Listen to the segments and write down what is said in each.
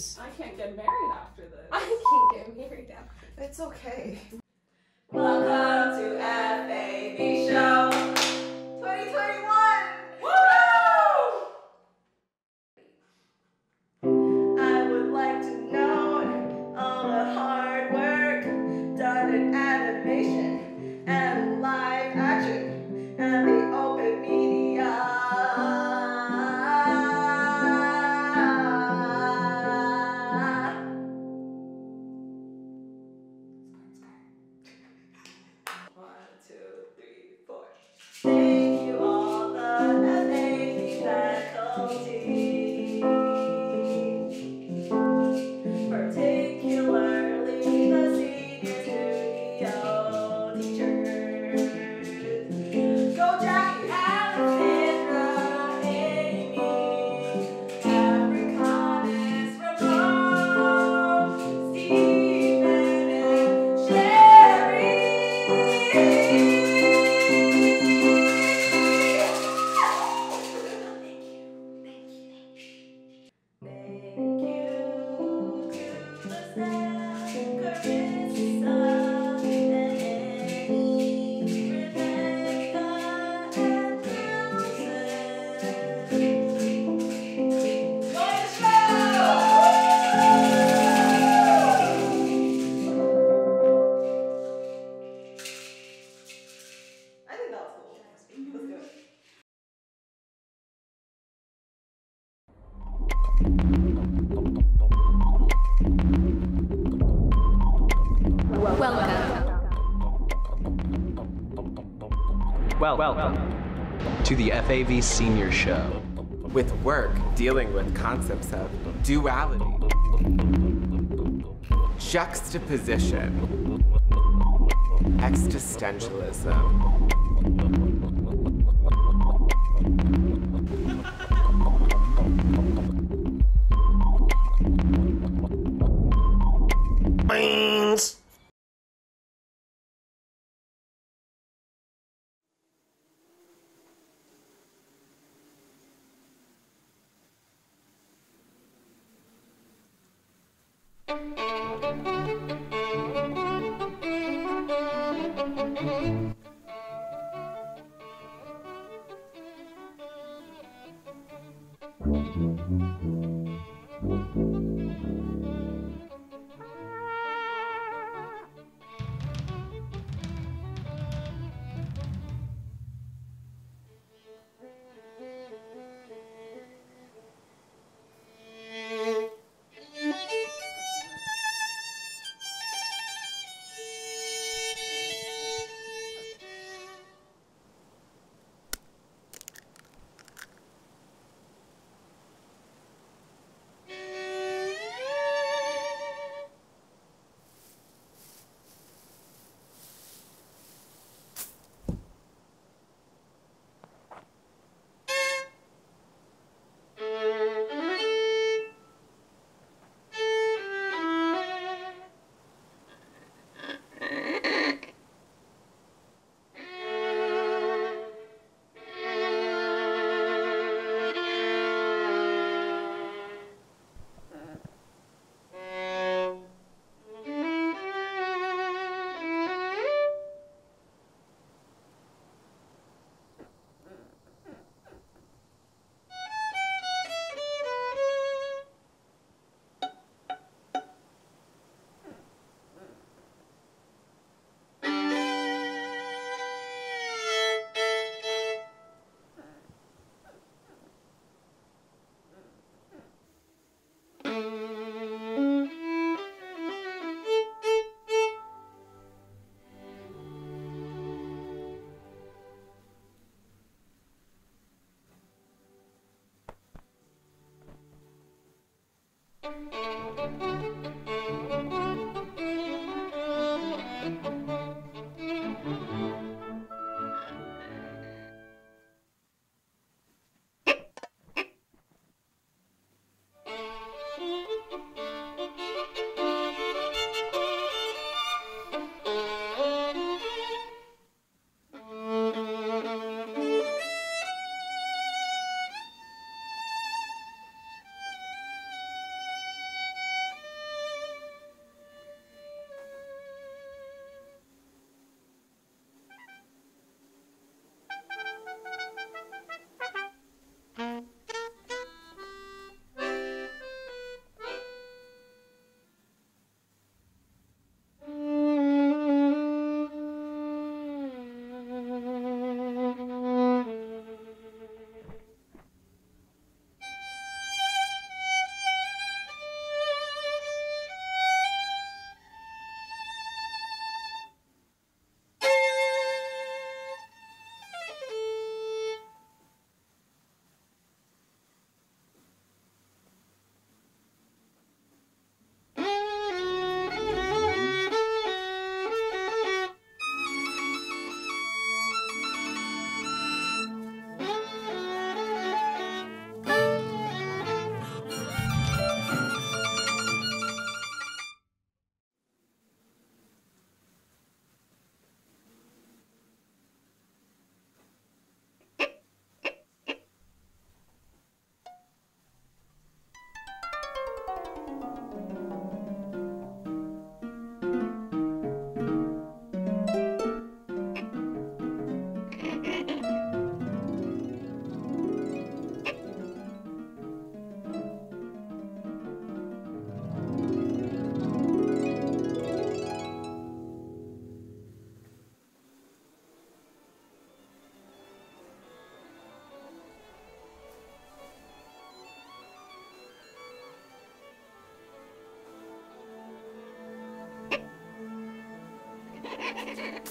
I can't get married after this. I can't get married after. this. It's okay. Welcome to FAV FAV Senior Show. with work dealing with concepts of duality, juxtaposition, existentialism, Música Ha ha ha!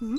Hmm.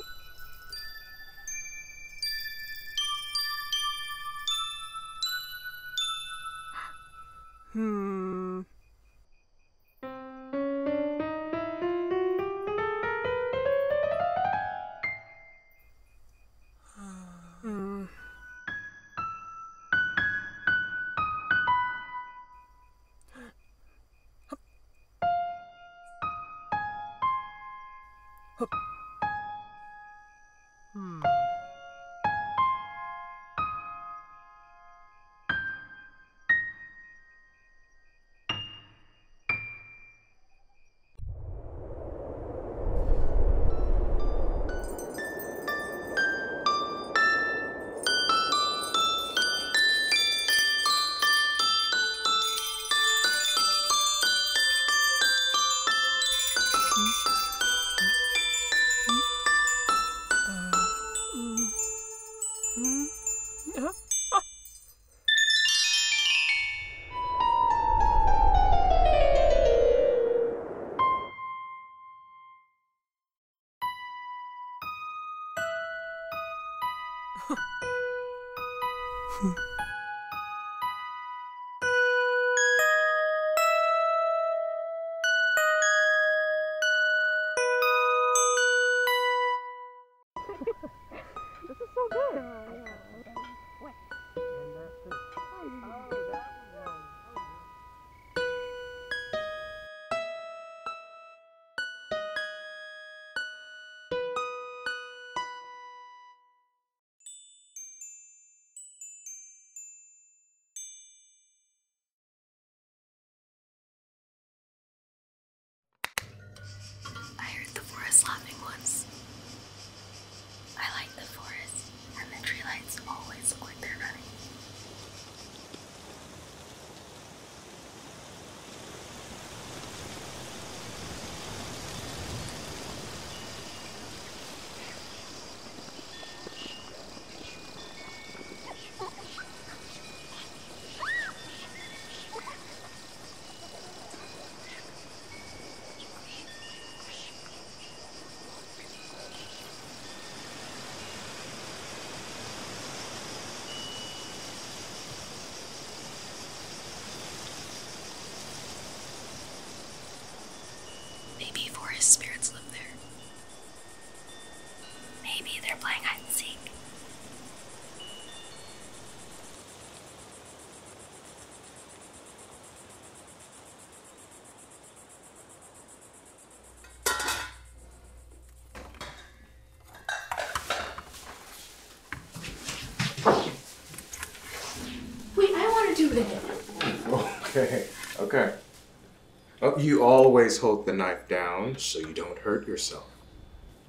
You always hold the knife down so you don't hurt yourself.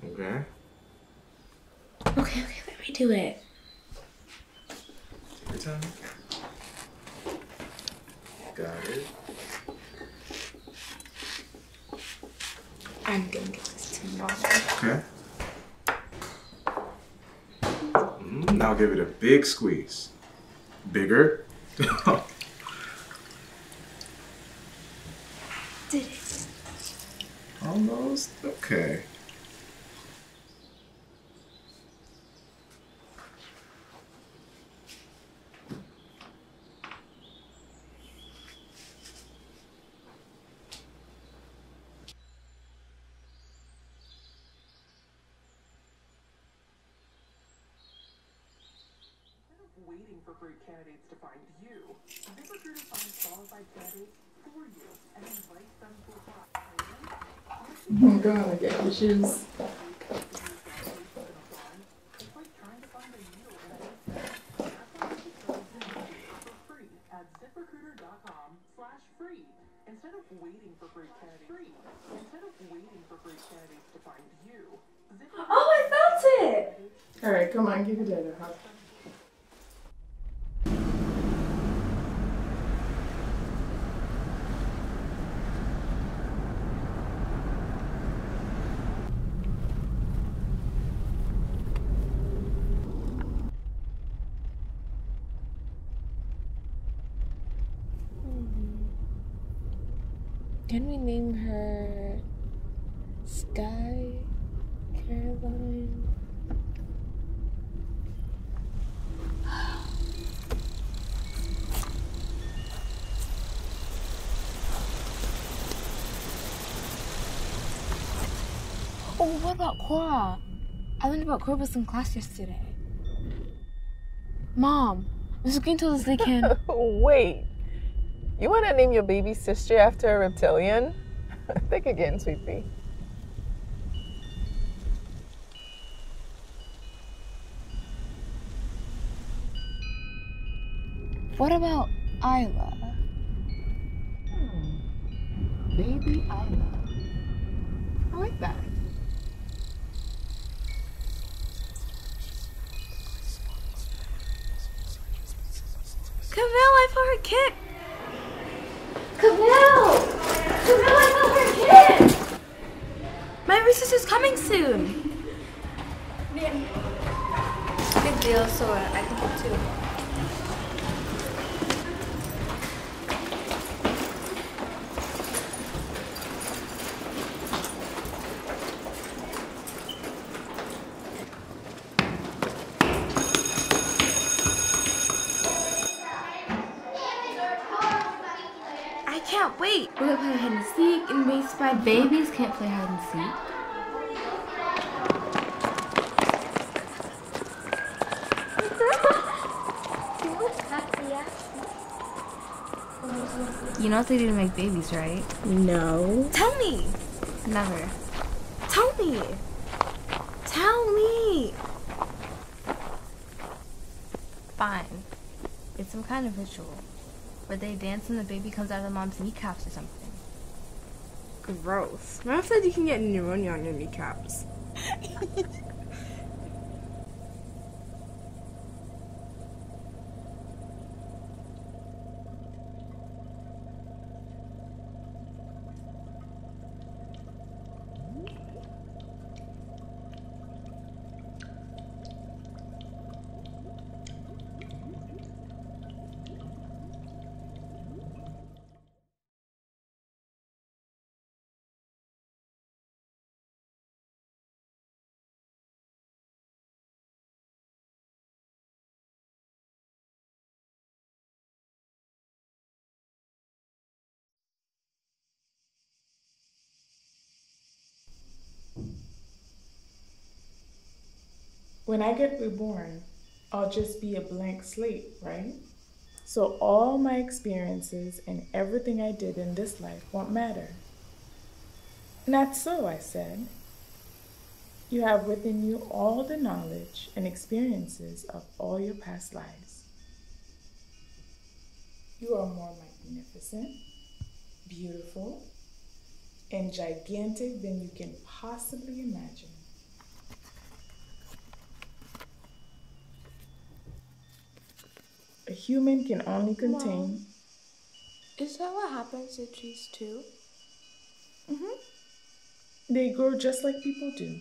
Okay? Okay, okay, let me do it. Take your time. Got it. I'm gonna get this to mom. Okay. Mm, now give it a big squeeze. Bigger. Did it? Almost. Okay. Great candidates to find you, ZipRecruiter finds qualified candidates for you and invites them to apply. Oh my god, I get the shoes. It's like trying to find a needle in a haystack. That's why you should try ZipRecruiter for free at ziprecruiter.com slash free. Instead of waiting for great candidates, free. Instead of waiting for great candidates to find you, Oh, I felt it! Alright, come on, give your dad a hug. Can we name her Sky Caroline? Oh, what about Cora? I learned about Corvus in class yesterday. Mom, Mrs. Green told us they can. Wait. You want to name your baby sister after a reptilian? Think again, sweetie. What about Isla? Hmm. Baby Isla. I like that. Camille, I felt her kick! Camille! Camille, I felt her kick! My recess is coming soon! Big deal, so I can go too. I can't wait! We're gonna play hide and seek and race by babies can't play hide and seek. You know they didn't make babies, right? No. Tell me! Never. Tell me! Tell me! Fine. It's some kind of ritual where they dance and the baby comes out of the mom's kneecaps or something. Gross. Mom said you can get pneumonia on your kneecaps. When I get reborn, I'll just be a blank slate, right? So all my experiences and everything I did in this life won't matter. Not so, I said. You have within you all the knowledge and experiences of all your past lives. You are more magnificent, beautiful, and gigantic than you can possibly imagine. A human can only contain. Is that what happens to trees too? hmm They grow just like people do.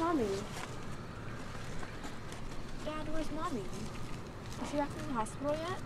Mommy? Dad, where's mommy? Is she back from the hospital yet?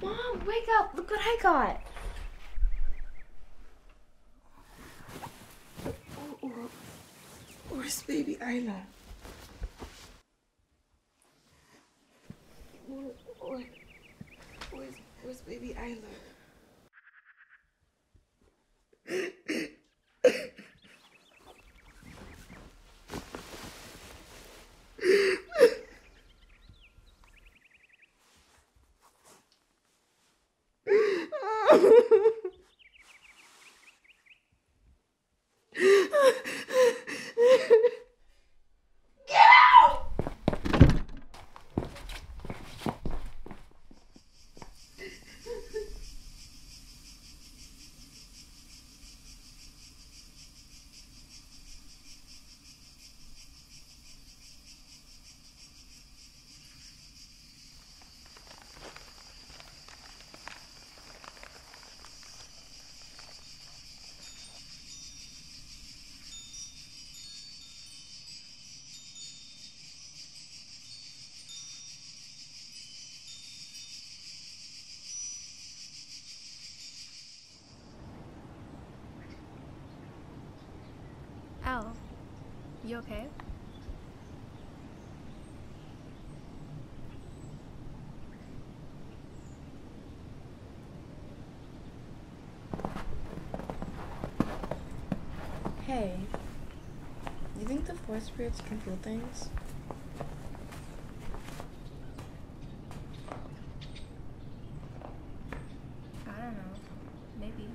Mom, wake up! Look what I got! Oh, oh, oh, Where's baby Isla? Where, where, where's, where's baby Isla? Get out! Al, okay? Hey, you think the forest spirits can feel things? I don't know. Maybe.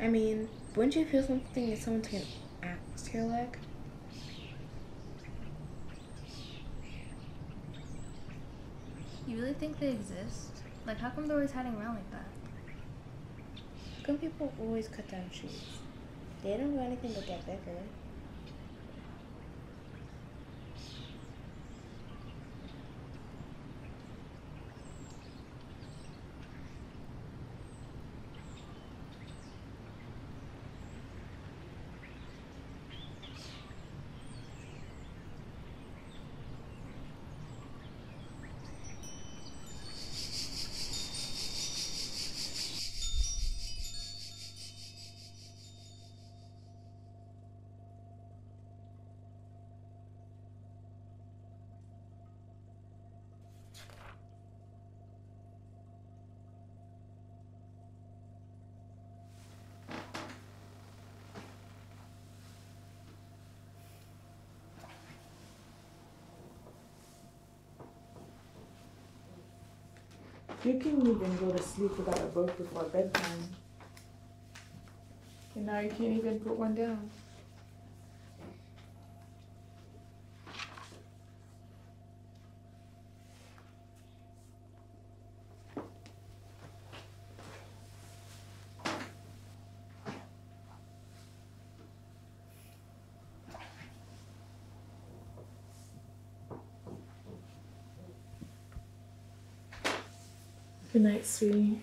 I mean, wouldn't you feel something if someone took an axe to your leg? You really think they exist? Like, how come they're always hiding around like that? How come people always cut down trees? They don't do anything but get bigger. You can even go to sleep without a book before bedtime. And now you can't even put one down. Good night, sweetie.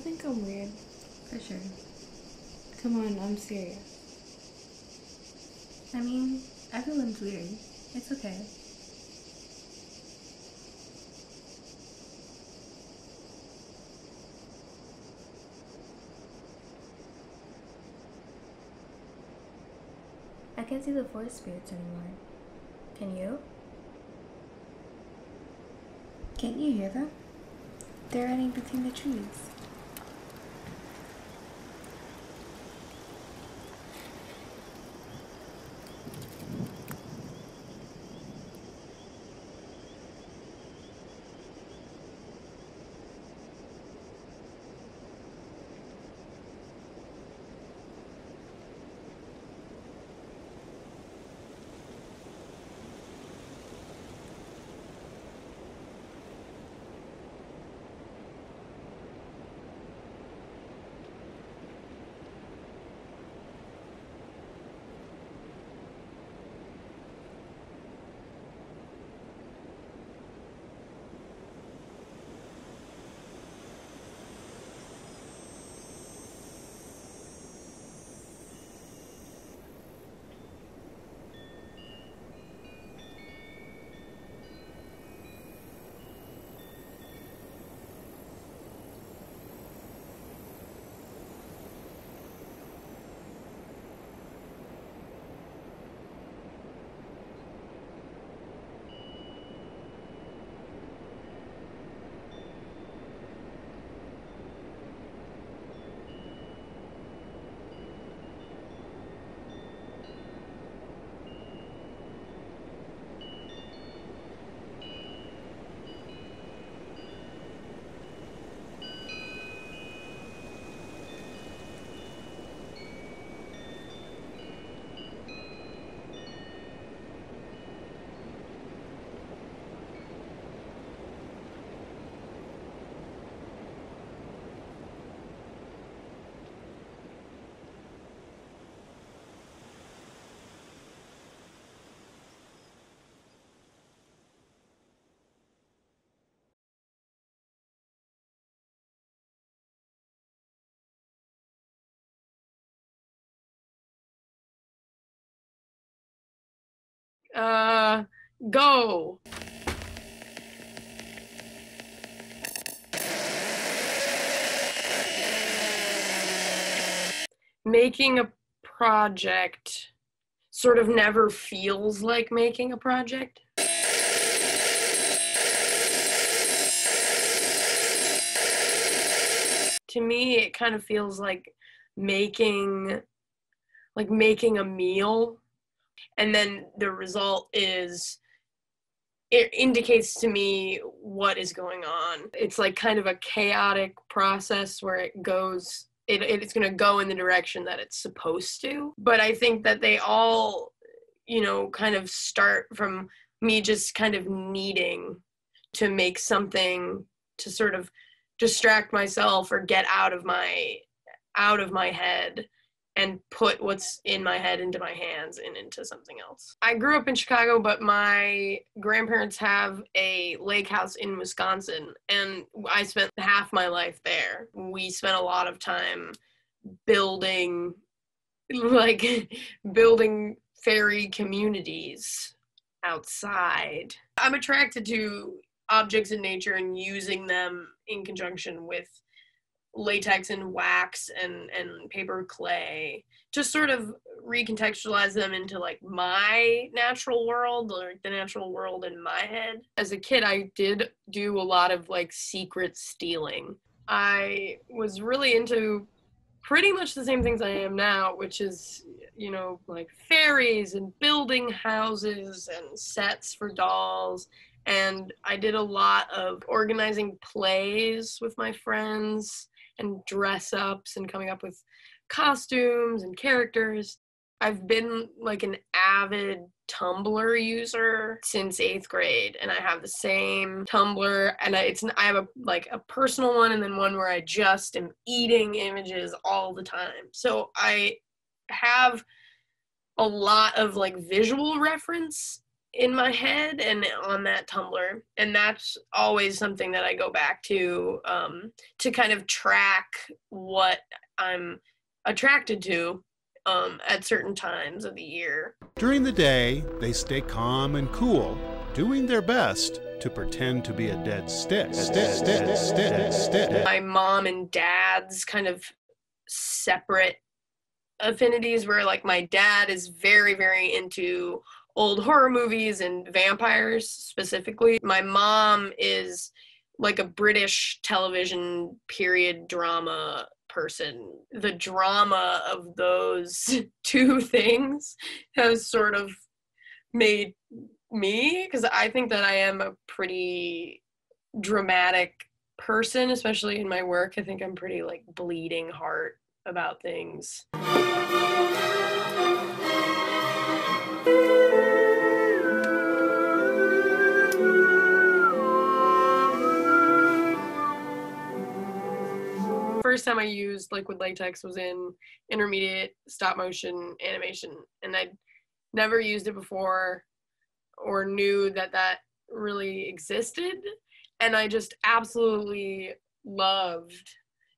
Think I'm weird? For sure. Come on, I'm serious. I mean, everyone's weird. It's okay. I can't see the forest spirits anymore. Can you? Can't you hear them? They're running between the trees. Uh, go. Making a project sort of never feels like making a project. To me, it kind of feels like making like making a meal and then the result is it indicates to me what is going on. It's like kind of a chaotic process where it goes it, it's going to go in the direction that it's supposed to. But i think that they all you know kind of start from me just kind of needing to make something to sort of distract myself or get out of my out of my head and put what's in my head into my hands and into something else. I grew up in Chicago, but my grandparents have a lake house in Wisconsin, and I spent half my life there. We spent a lot of time building, like, building fairy communities outside. I'm attracted to objects in nature and using them in conjunction with latex and wax and and paper clay to sort of recontextualize them into like my natural world or the natural world in my head. As a kid i did do a lot of like secret stealing. I was really into pretty much the same things i am now which is you know like fairies and building houses and sets for dolls. And i did a lot of organizing plays with my friends and dress ups and coming up with costumes and characters. I've been like an avid Tumblr user since eighth grade, and I have the same Tumblr, and I, it's I have a like a personal one, and then one where I just am eating images all the time. So I have a lot of like visual reference in my head and on that Tumblr. And that's always something that I go back to um, to kind of track what I'm attracted to um, at certain times of the year. During the day, they stay calm and cool, doing their best to pretend to be a dead stick. Stick, stick, stick, stick. My mom and dad's kind of separate affinities where like my dad is very very into old horror movies and vampires specifically. My mom is like a British television period drama person. The drama of those two things has sort of made me, because I think that I am a pretty dramatic person, especially in my work. I think I'm pretty like bleeding heart about things. First time I used liquid latex was in intermediate stop motion animation, and I'd never used it before or knew that that really existed. And I just absolutely loved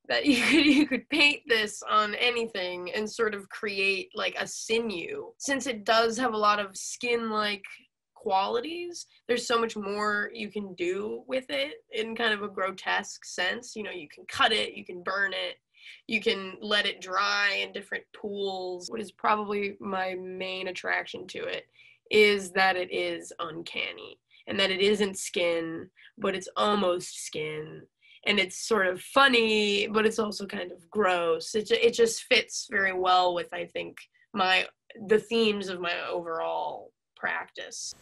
that you could you could paint this on anything and sort of create like a sinew since it does have a lot of skin like qualities there's so much more you can do with it in kind of a grotesque sense. You know you can cut it you can burn it you can let it dry in different pools. What is probably my main attraction to it is that it is uncanny and that it isn't skin but it's almost skin. And it's sort of funny but it's also kind of gross. It, it just fits very well with i think my the themes of my overall practice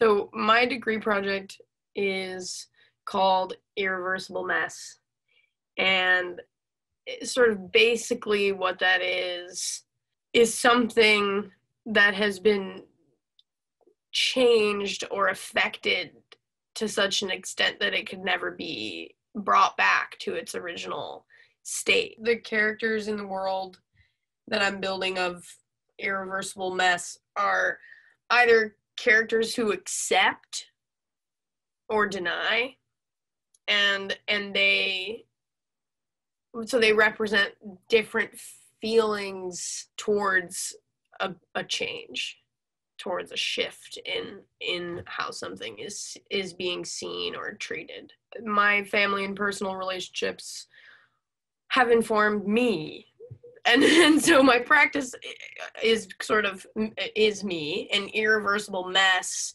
So my degree project is called Irreversible Mess. And sort of basically what that is is something that has been changed or affected to such an extent that it could never be brought back to its original state. The characters in the world that I'm building of Irreversible Mess are either characters who accept or deny. And and they so they represent different feelings towards a, a change towards a shift in in how something is is being seen or treated. My family and personal relationships have informed me and and so my practice is sort of is me an irreversible mess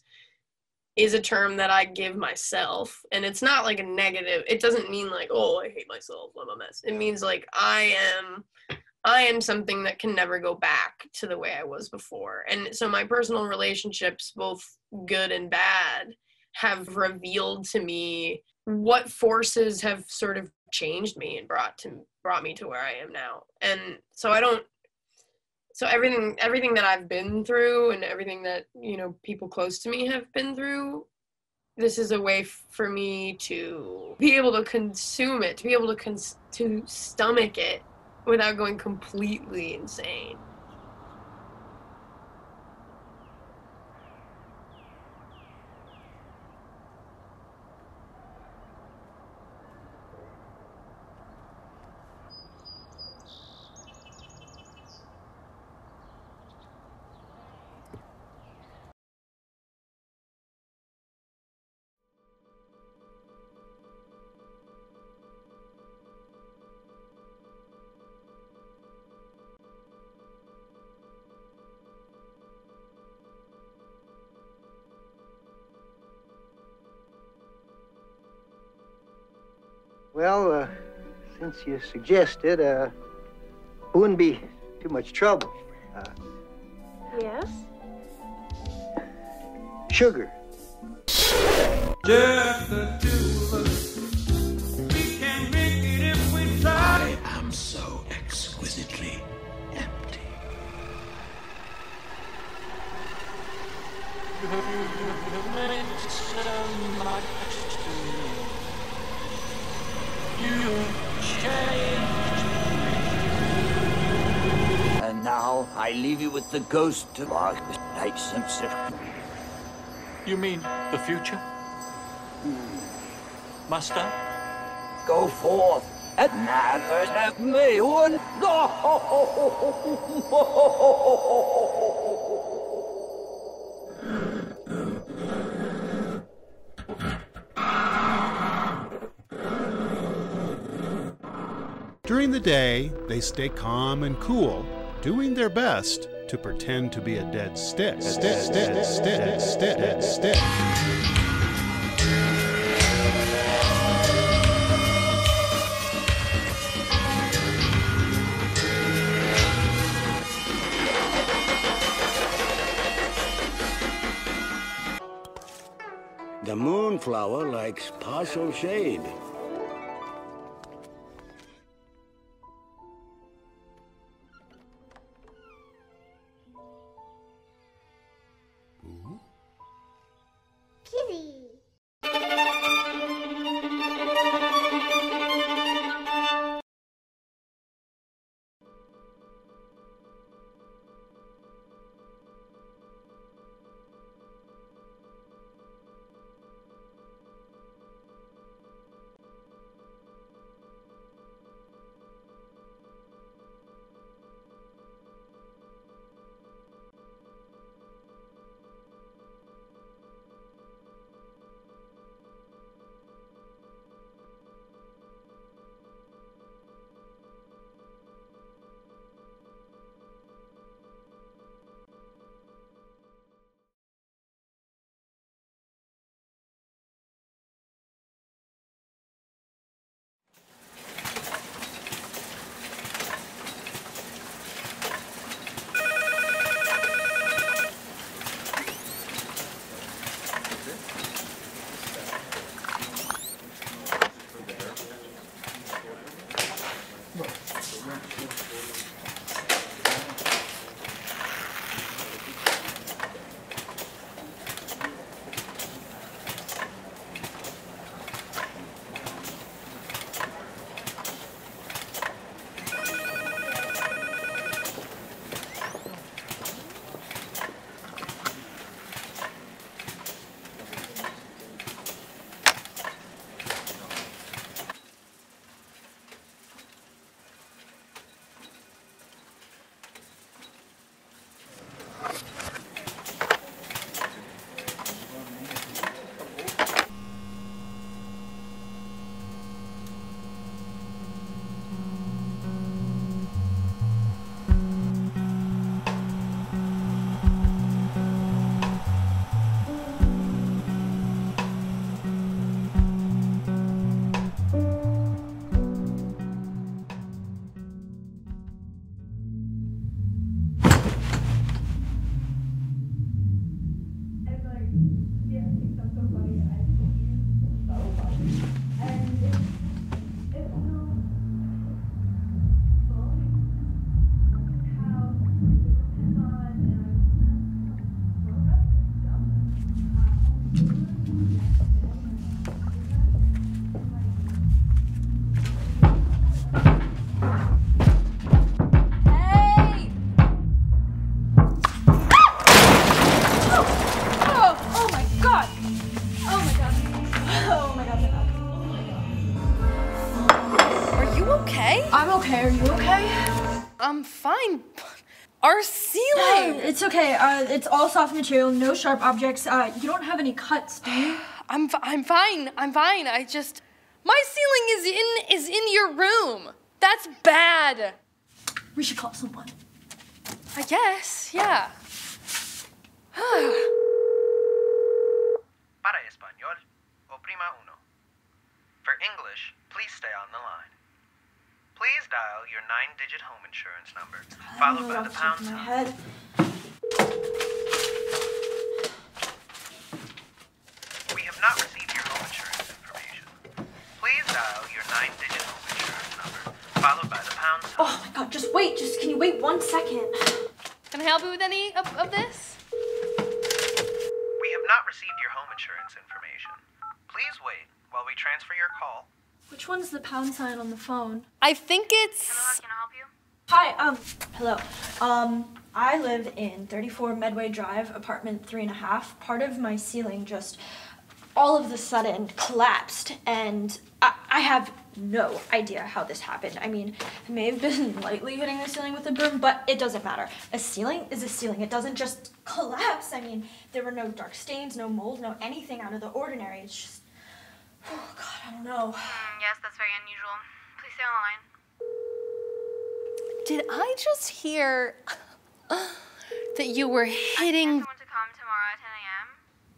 is a term that i give myself. And it's not like a negative it doesn't mean like oh i hate myself i'm a mess. It means like i am i am something that can never go back to the way i was before. And so my personal relationships both good and bad have revealed to me what forces have sort of changed me and brought to brought me to where I am now. And so I don't so everything everything that I've been through and everything that, you know, people close to me have been through, this is a way for me to be able to consume it, to be able to cons- to stomach it without going completely insane. You suggested, uh, it wouldn't be too much trouble. Uh, Yes? sugar. Just now I leave you with the ghost of our Knight Simpson. You mean the future? Must I? Go forth and never have me one. During the day, they stay calm and cool, doing their best to pretend to be a dead stick. Stick, stick, stick, stick, stick. The moonflower likes partial shade. Uh, it's all soft material, no sharp objects. Uh, you don't have any cuts, do you? I'm, fi- I'm fine. I'm fine. I just. My ceiling is in is in your room. That's bad. We should call someone. I guess, yeah. Para español, oprima uno. For English, please stay on the line. Please dial your nine-digit home insurance number, followed by the pound my sign. head. We have not received your home insurance information. Please dial your nine-digit home insurance number, followed by the pound sign. Oh my god, just wait. Just can you wait one second? Can I help you with any of, of this? We have not received your home insurance information. Please wait while we transfer your call. Which one's the pound sign on the phone? I think it's. Hello, can I help you? Hi, um, hello. Um, I live in 34 Medway Drive, apartment three and a half. Part of my ceiling just all of the sudden collapsed, and I, I have no idea how this happened. I mean, I may have been lightly hitting the ceiling with a broom, but it doesn't matter. A ceiling is a ceiling. It doesn't just collapse. I mean, there were no dark stains, no mold, no anything out of the ordinary. It's just, oh God, I don't know. Mm, yes, that's very unusual. Please stay on the line. Did I just hear that you were hitting? Someone to come tomorrow at 10 a.m.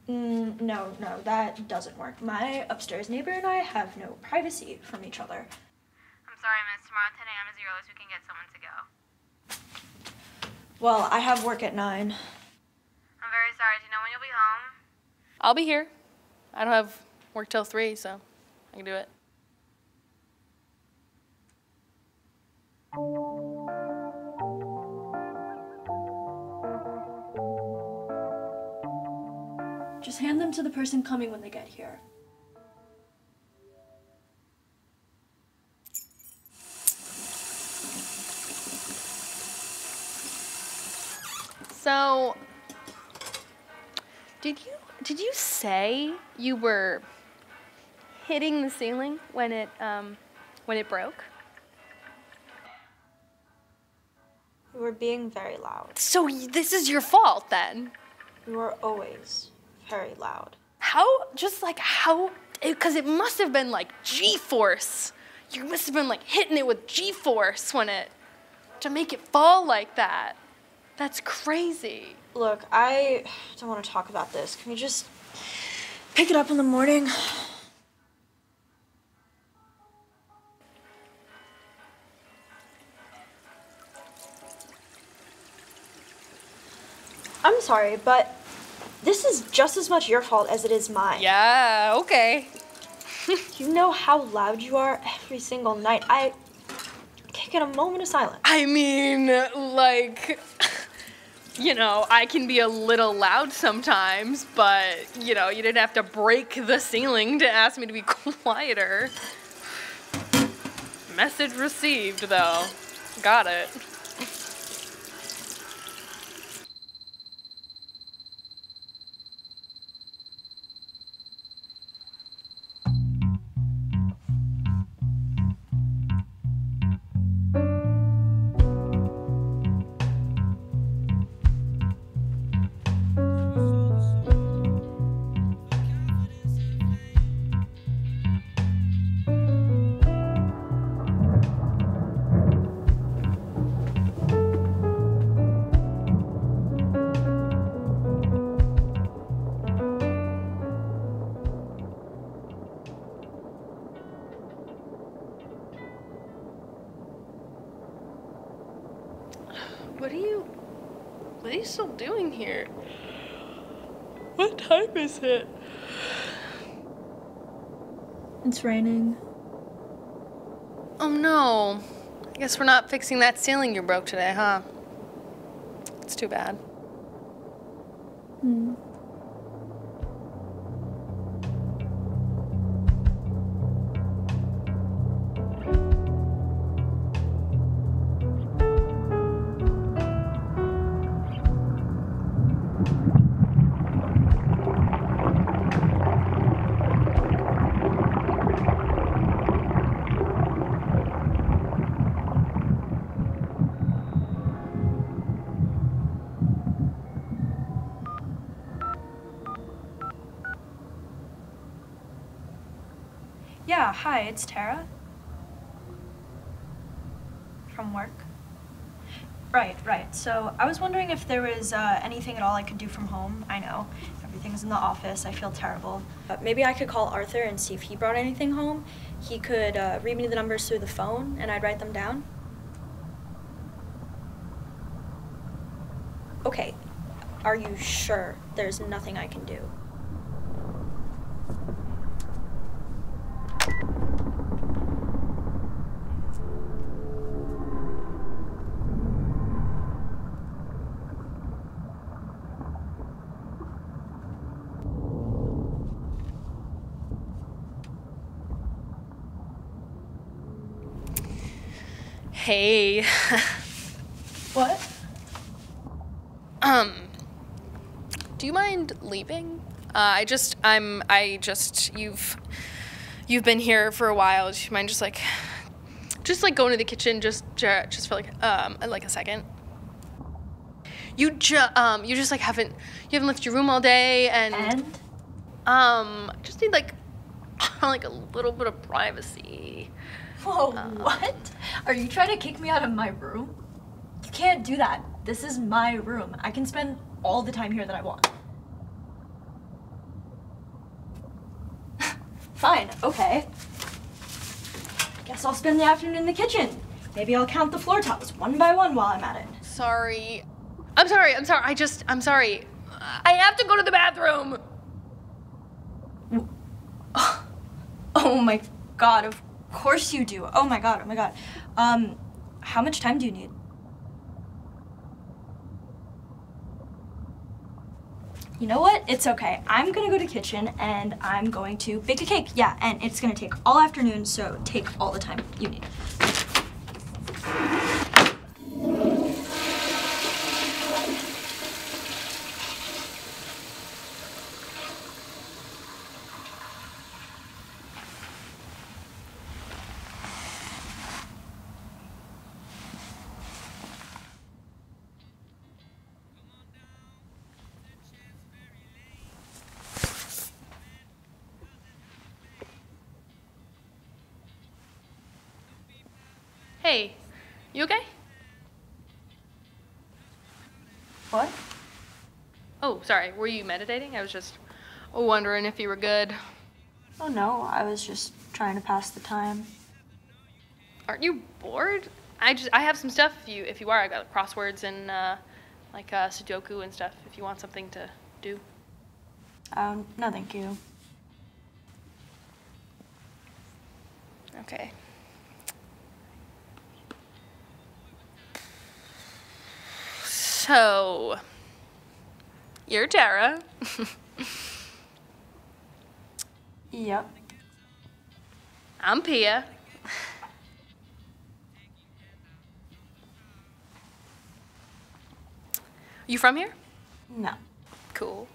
Mm, no, no, that doesn't work. My upstairs neighbor and I have no privacy from each other. I'm sorry, miss. Tomorrow at 10 a.m. is the earliest we can get someone to go. Well, I have work at 9. I'm very sorry. Do you know when you'll be home? I'll be here. I don't have work till three, so I can do it. Just hand them to the person coming when they get here. So, did you did you say you were hitting the ceiling when it um, when it broke? We were being very loud. So this is your fault then? We were always very loud. How? Just like how? Because it must have been like G-force. You must have been like hitting it with G-force when it to make it fall like that. That's crazy. Look, I don't want to talk about this. Can we just pick it up in the morning? I'm sorry, but this is just as much your fault as it is mine. Yeah, okay. you know how loud you are every single night. I can't get a moment of silence. I mean, like, you know, I can be a little loud sometimes, but, you know, you didn't have to break the ceiling to ask me to be quieter. Message received, though. Got it. It's raining. Oh no. I guess we're not fixing that ceiling you broke today, huh? It's too bad. Hmm. I was wondering if there was uh, anything at all I could do from home. I know everything's in the office. I feel terrible. Uh, maybe I could call Arthur and see if he brought anything home. He could uh, read me the numbers through the phone, and I'd write them down. Okay. Are you sure there's nothing I can do? Hey. what? Um. Do you mind leaving? Uh, I just, I'm, I just, you've, you've been here for a while. Do you mind just like, just like going to the kitchen, just, just for like, um, like a second? You just, um, you just like haven't, you haven't left your room all day, and, and? um, just need like, like a little bit of privacy. Whoa, uh, what? Are you trying to kick me out of my room? You can't do that. This is my room. I can spend all the time here that I want. Fine, okay. Guess I'll spend the afternoon in the kitchen. Maybe I'll count the floor tiles one by one while I'm at it. Sorry. I'm sorry, I'm sorry. I just, I'm sorry. I have to go to the bathroom. Oh my god, of course you do. Oh my god, oh my god. Um, how much time do you need? You know what? It's okay. I'm gonna go to kitchen and I'm going to bake a cake. Yeah, and it's gonna take all afternoon, so take all the time you need. Hey, you okay? What? Oh, sorry. Were you meditating? I was just wondering if you were good. Oh no, I was just trying to pass the time. Aren't you bored? I just I have some stuff if you if you are. I got crosswords and uh, like uh, Sudoku and stuff. If you want something to do. Um, no thank you. Okay. So, you're Tara. Yep. I'm Pia. You from here? No. Cool.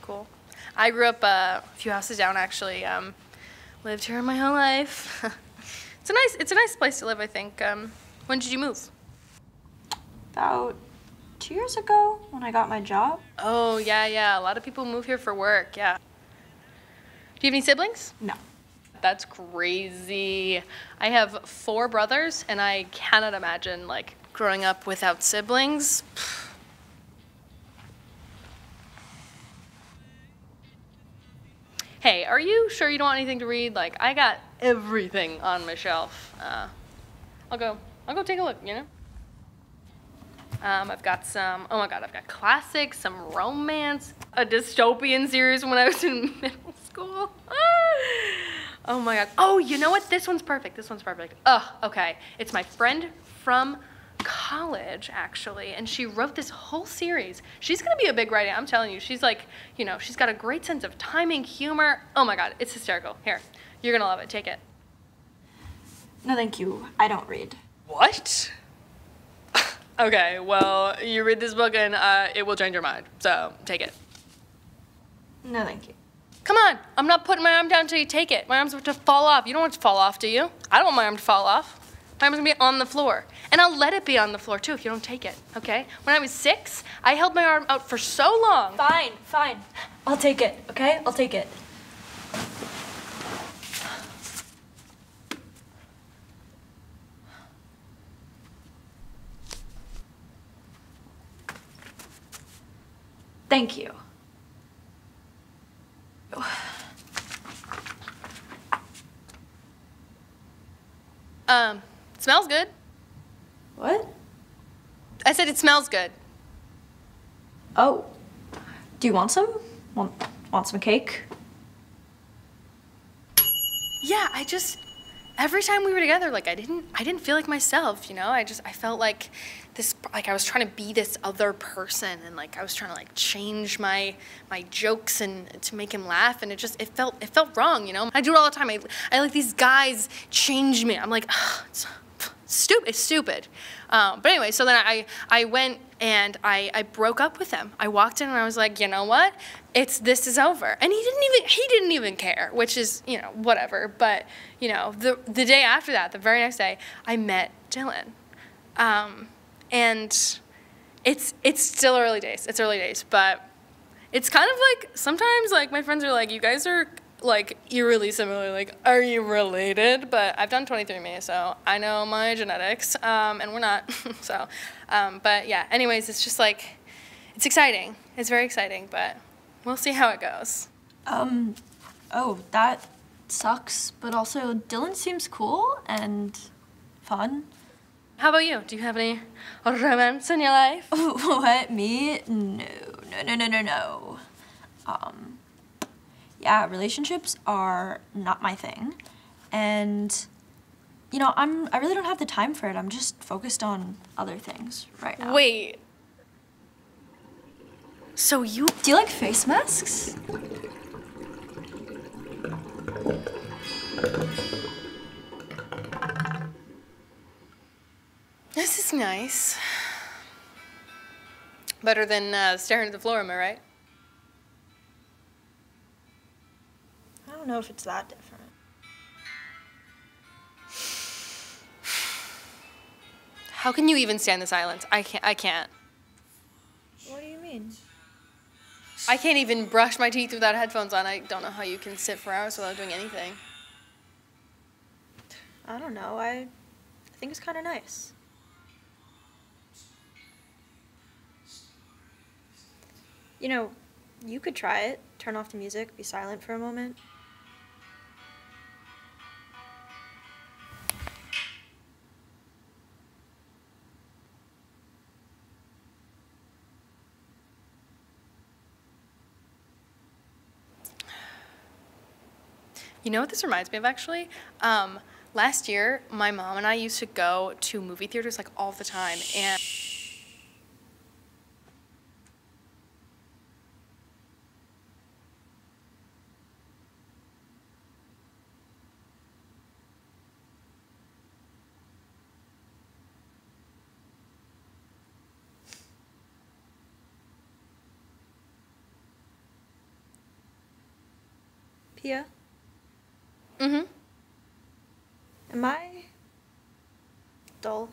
Cool. I grew up uh, a few houses down actually. Um, lived here my whole life. it's a nice it's a nice place to live, I think. Um, when did you move? About two years ago when I got my job. Oh, yeah, yeah. A lot of people move here for work, yeah. Do you have any siblings? No. That's crazy. I have four brothers, and I cannot imagine, like, growing up without siblings. Hey, are you sure you don't want anything to read? Like, I got everything on my shelf. Uh, I'll go. I'll go take a look. You know. Um, I've got some. Oh my God, I've got classics, some romance, a dystopian series when I was in middle school. oh my God. Oh, you know what? This one's perfect. This one's perfect. Oh, okay. It's my friend from college actually and she wrote this whole series she's gonna be a big writer i'm telling you she's like you know she's got a great sense of timing humor oh my god it's hysterical here you're gonna love it take it No thank you. I don't read. what okay well you read this book and uh, it will change your mind so take it No thank you. come on i'm not putting my arm down until you take it my arm's about to fall off you don't want it to fall off do you i don't want my arm to fall off my arm's gonna be on the floor and i'll let it be on the floor too if you don't take it okay when i was six i held my arm out for so long Fine, fine. I'll take it, okay? I'll take it. Thank you. Um, smells good. What? I said it smells good. Oh. Do you want some? Want, want some cake? Yeah, I just every time we were together, like I didn't I didn't feel like myself, you know? I just I felt like this like I was trying to be this other person and like I was trying to like change my my jokes and to make him laugh and it just it felt it felt wrong, you know? I do it all the time. I I like these guys change me. I'm like, "Ugh, it's stupid. It's stupid. Um, but anyway, so then I I went and I I broke up with him. I walked in and I was like, you know what? It's this is over. And he didn't even he didn't even care, which is you know whatever. But you know the the day after that, the very next day, I met Dylan, um, and it's it's still early days. It's early days, but it's kind of like sometimes like my friends are like, you guys are like eerily similar. Like, are you related? But I've done 23andMe, so I know my genetics, um, and we're not. so, um, but yeah. Anyways, it's just like it's exciting. It's very exciting, but we'll see how it goes. Um, oh, that sucks, but also Dylan seems cool and fun. How about you? Do you have any romance in your life? what, me? No, no, no, no, no, no. Um, yeah, relationships are not my thing. And, you know, I'm, I really don't have the time for it. I'm just focused on other things right now. Wait. So you. Do you like face masks? This is nice. Better than uh, staring at the floor, am I right? I don't know if it's that different. How can you even stand the silence? I can't. I can't. What do you mean? I can't even brush my teeth without headphones on. I don't know how you can sit for hours without doing anything. I don't know. I, I think it's kind of nice. You know, you could try it. Turn off the music, be silent for a moment. You know what this reminds me of actually? Um, last year, my mom and I used to go to movie theaters like all the time, and. Pia, Mm-hmm. am I dull?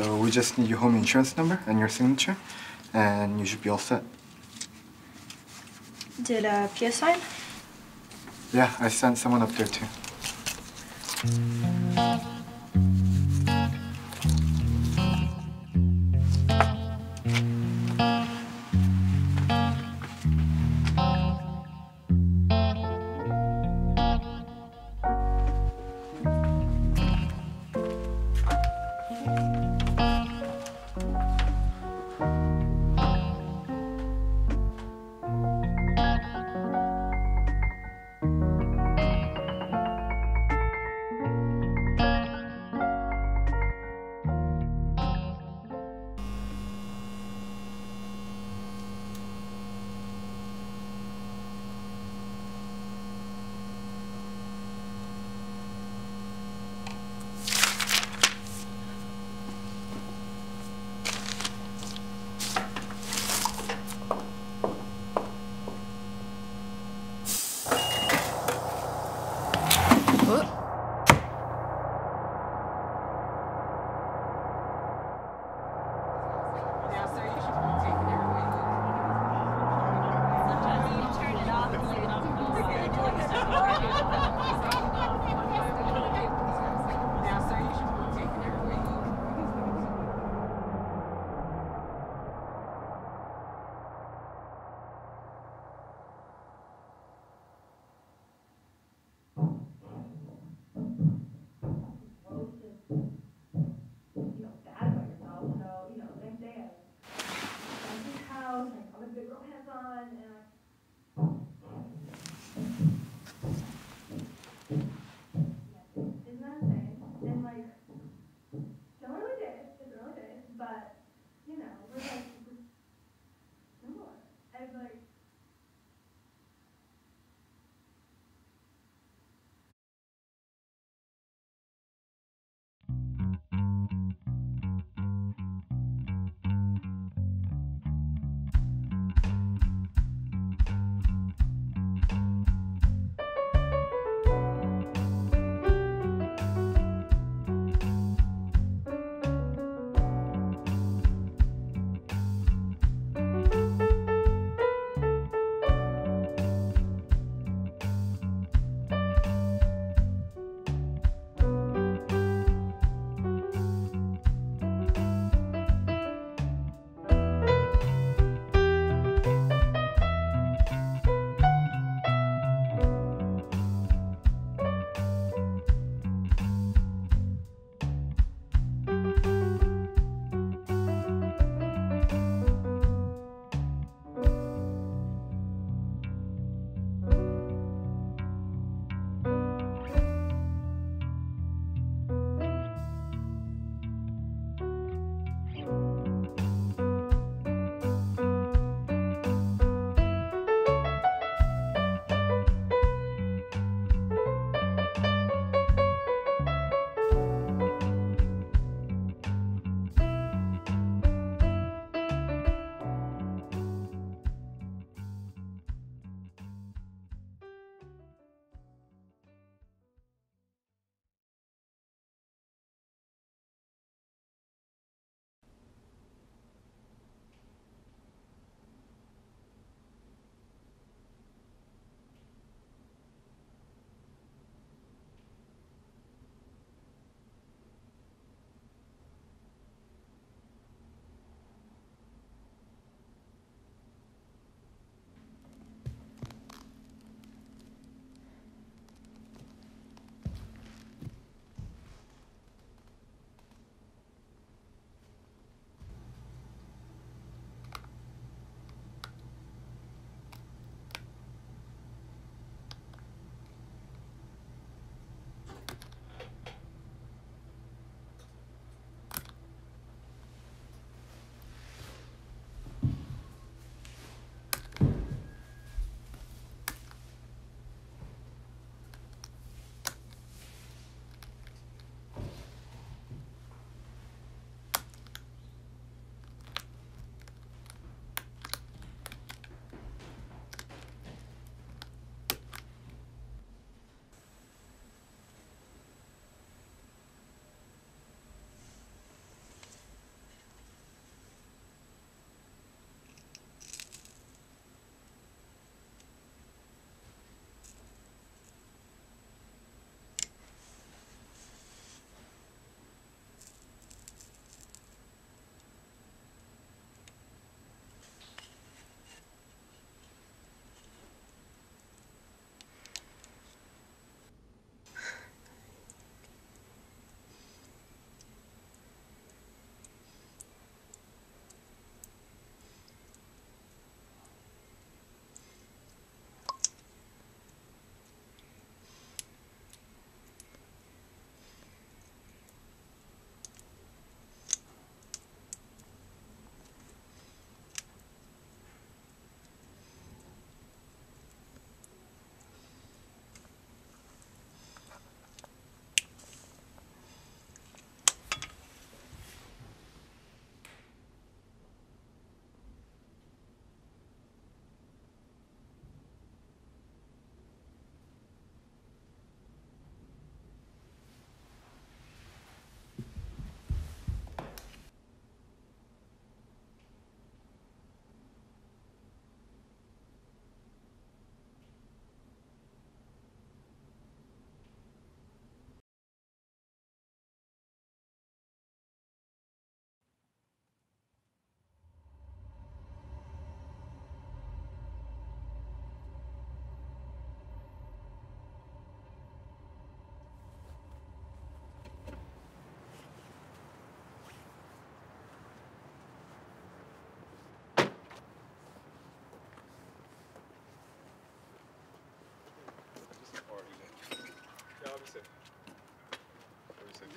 So we just need your home insurance number and your signature, and you should be all set. Did uh, Pia sign? Yeah, I sent someone up there too.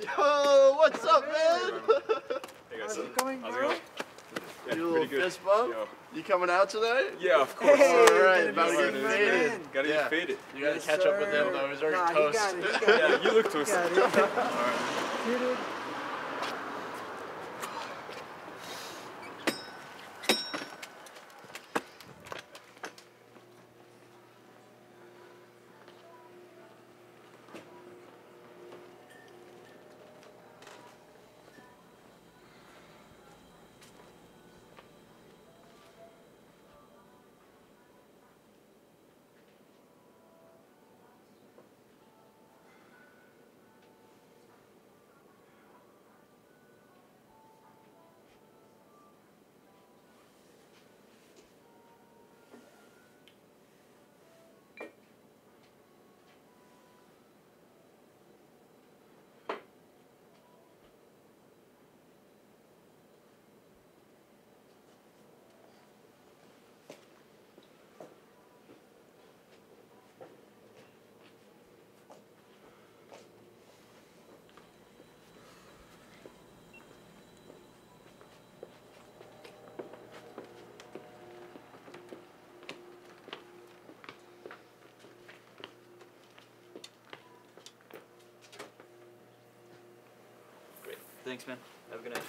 Yo, what's up, man? Hey guys, how's it going, how's it going? Yeah, you little good. fist bump? Yo. You coming out tonight? Yeah, of course. Hey, All right, about to get faded. Gotta yeah. get faded. You gotta yes, catch sir. up with him though. He's already nah, toast. He got it, he got yeah, you look toasted. All right. Thanks, man. Have a good night.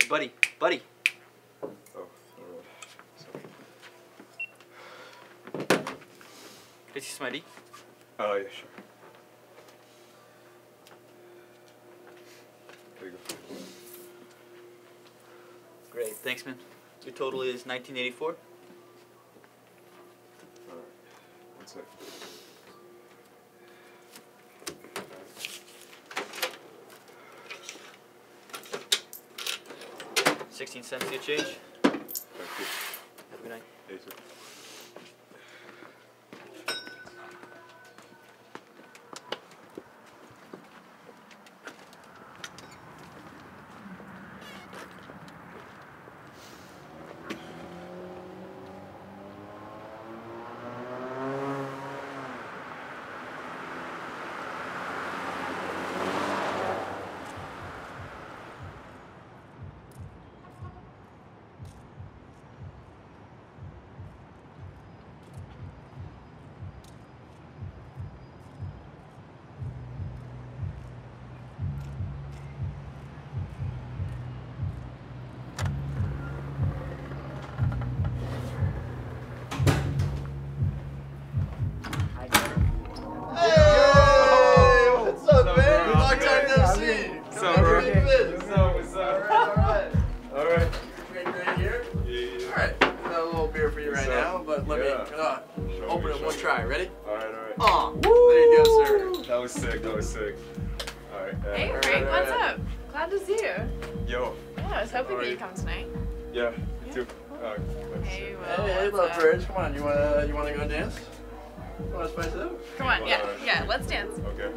Hey, buddy, buddy. Oh, oh, oh Can I see some ID? Oh, yeah, sure. There you go. Great. Thanks, man. Your total is 1984. All right. One sec. Sixteen cents to your change. Was sick. That was sick. All right. uh, Hey Frank, all what's up? Glad to see you. Yo. Yeah, I was hoping How are that you? you'd come tonight. Yeah, me too. Uh, Hey, Hey, hey, what's love up? bridge. Come on, you wanna you wanna go dance? Wanna spice it up? Come on, yeah, yeah, let's dance. Okay.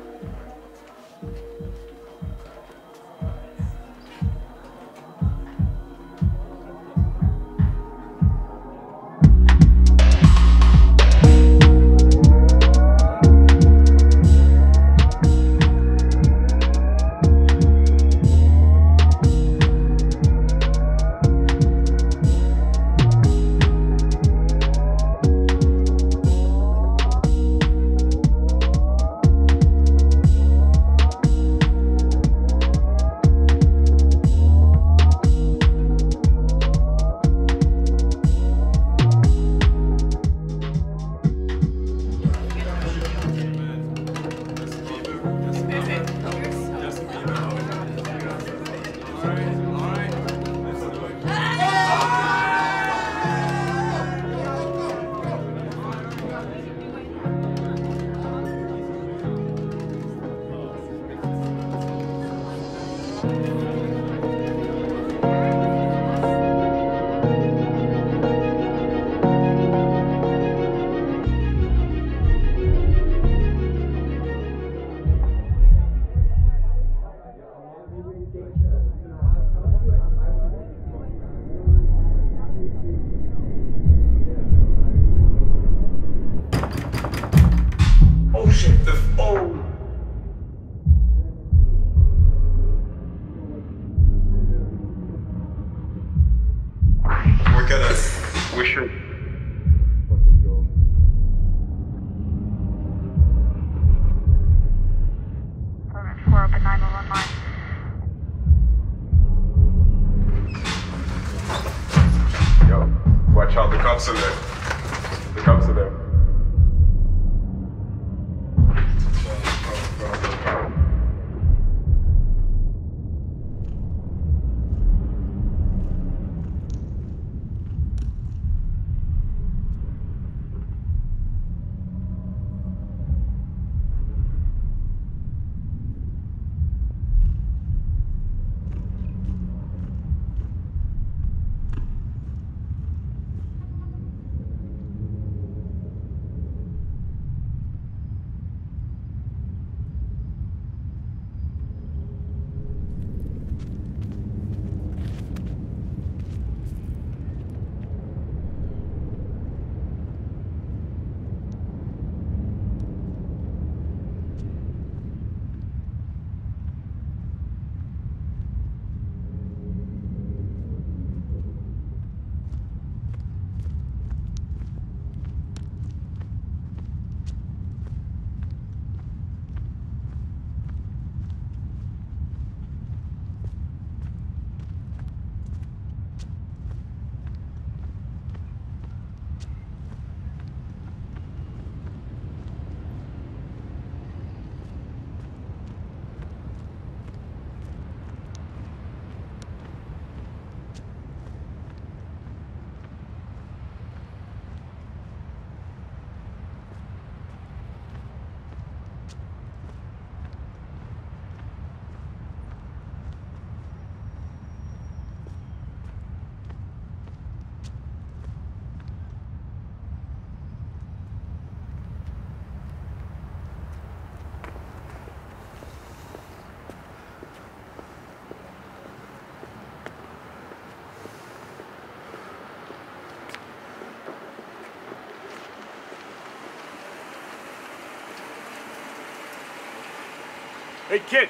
Hey, kid.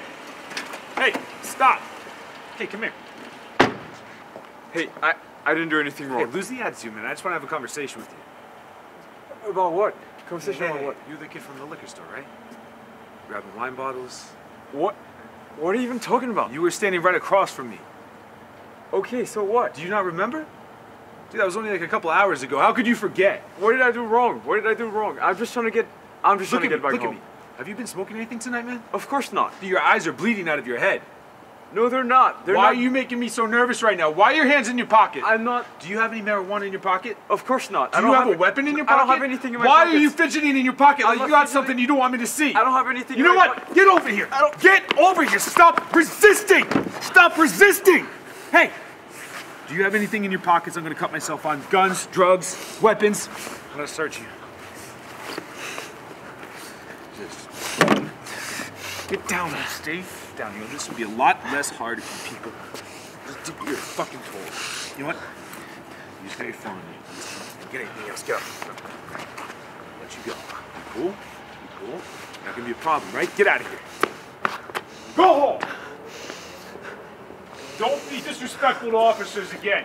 Hey, stop. Hey, come here. Hey, I, I didn't do anything wrong. Hey, lose the attitude, man. I just want to have a conversation with you. About what? Conversation Hey, about what? You're the kid from the liquor store, right? Grabbing wine bottles. What? What are you even talking about? You were standing right across from me. Okay, so what? Do you not remember? Dude, that was only like a couple hours ago. How could you forget? What did I do wrong? What did I do wrong? I'm just trying to get. I'm just Look trying to get me. back Look home. at me. Have you been smoking anything tonight, man? Of course not. Your eyes are bleeding out of your head. No, they're not. They're Why not. are you making me so nervous right now? Why are your hands in your pocket? I'm not. Do you have any marijuana in your pocket? Of course not. Do I you don't have, a weapon in your pocket? I don't have anything in my pocket. Why pockets. are you fidgeting in your pocket? I'm Like you got something you don't want me to see. I don't have anything. You know what? Get over here. I don't get over here. Stop resisting. Stop resisting. Hey, do you have anything in your pockets? I'm gonna cut myself on guns, drugs, weapons. I'm gonna search you. Just get down stay down. Know this would be a lot less hard if you people you're fucking told. You know what? You your phone. Get anything else? Get up. Let you go. You cool? You cool? Not gonna be a problem, right? Get out of here. Go home. Don't be disrespectful to officers again.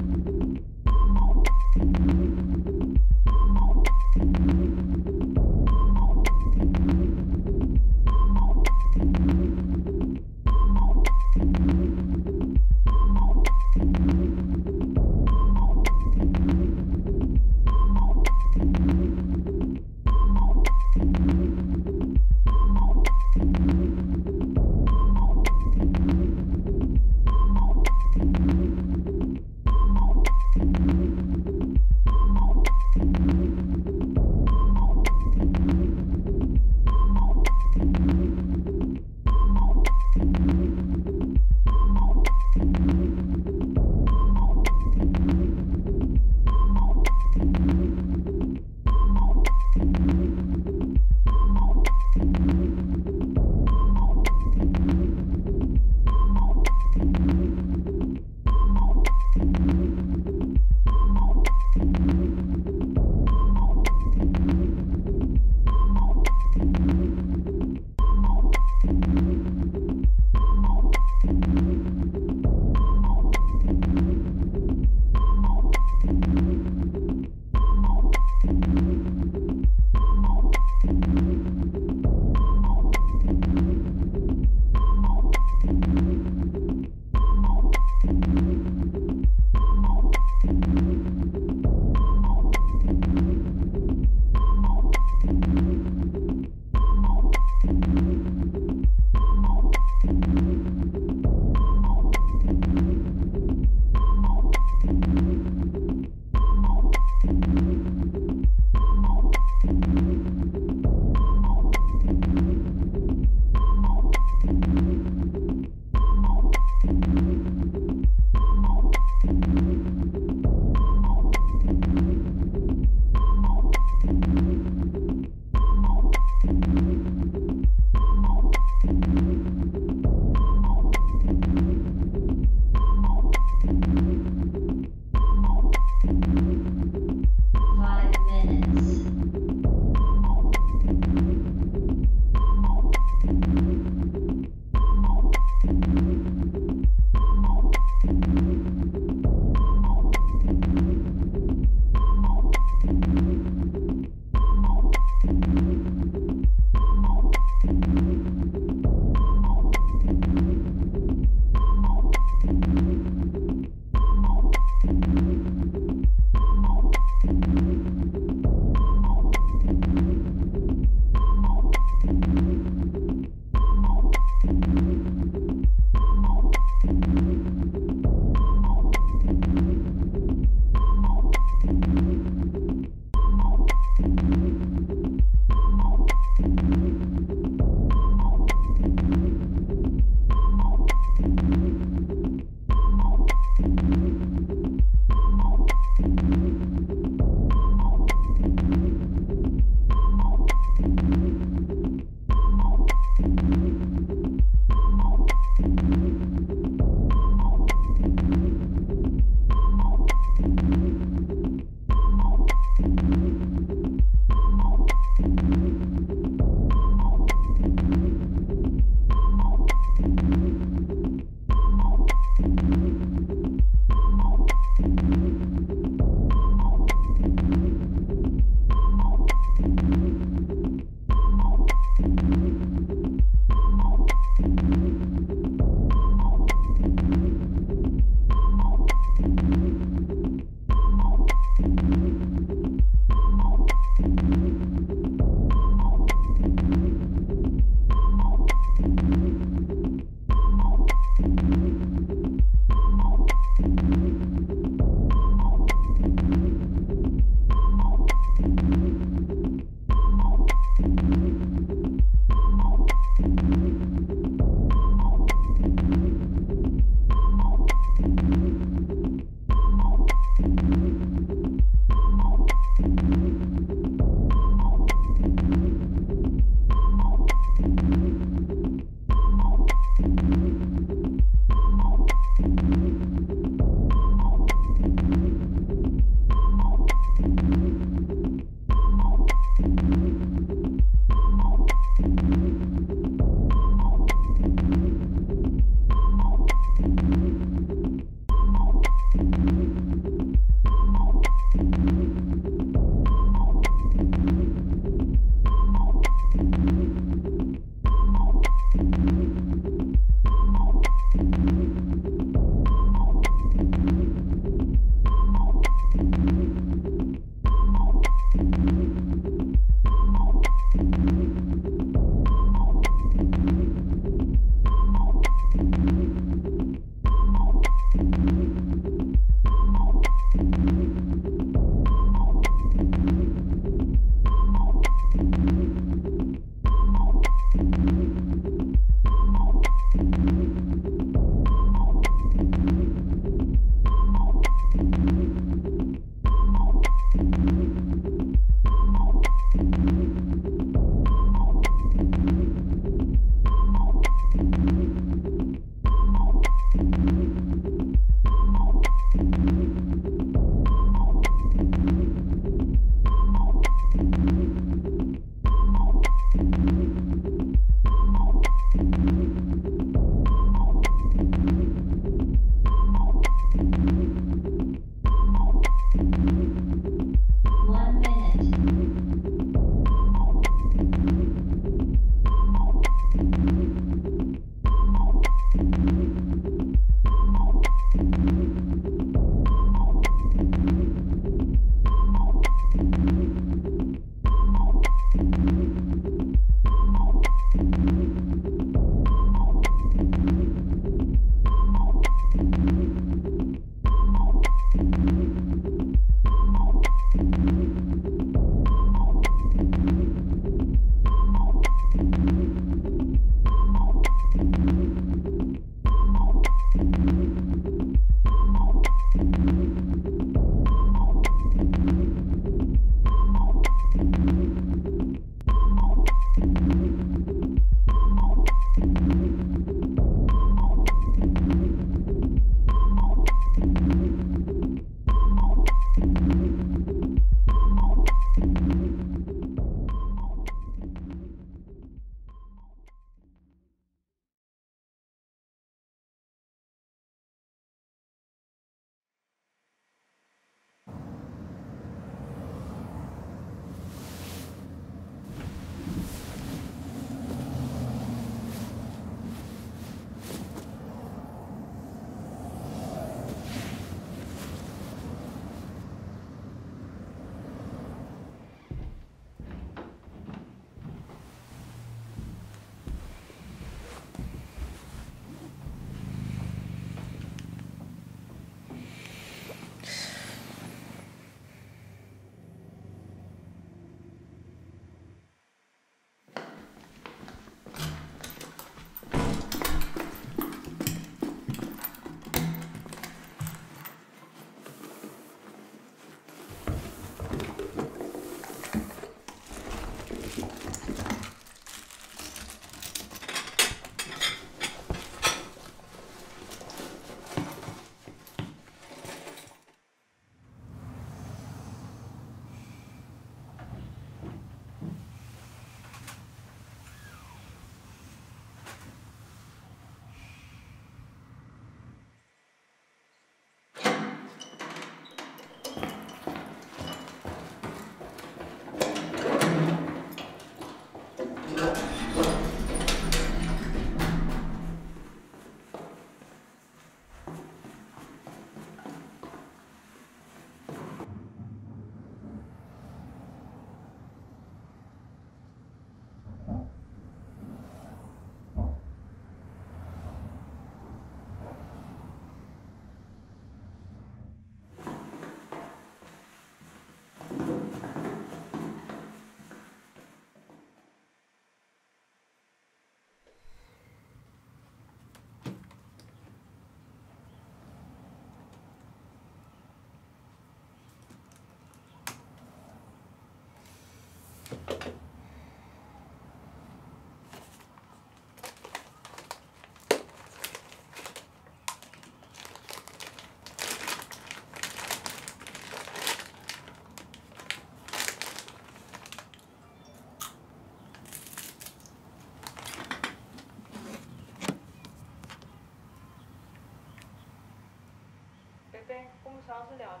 贝贝我们上次聊的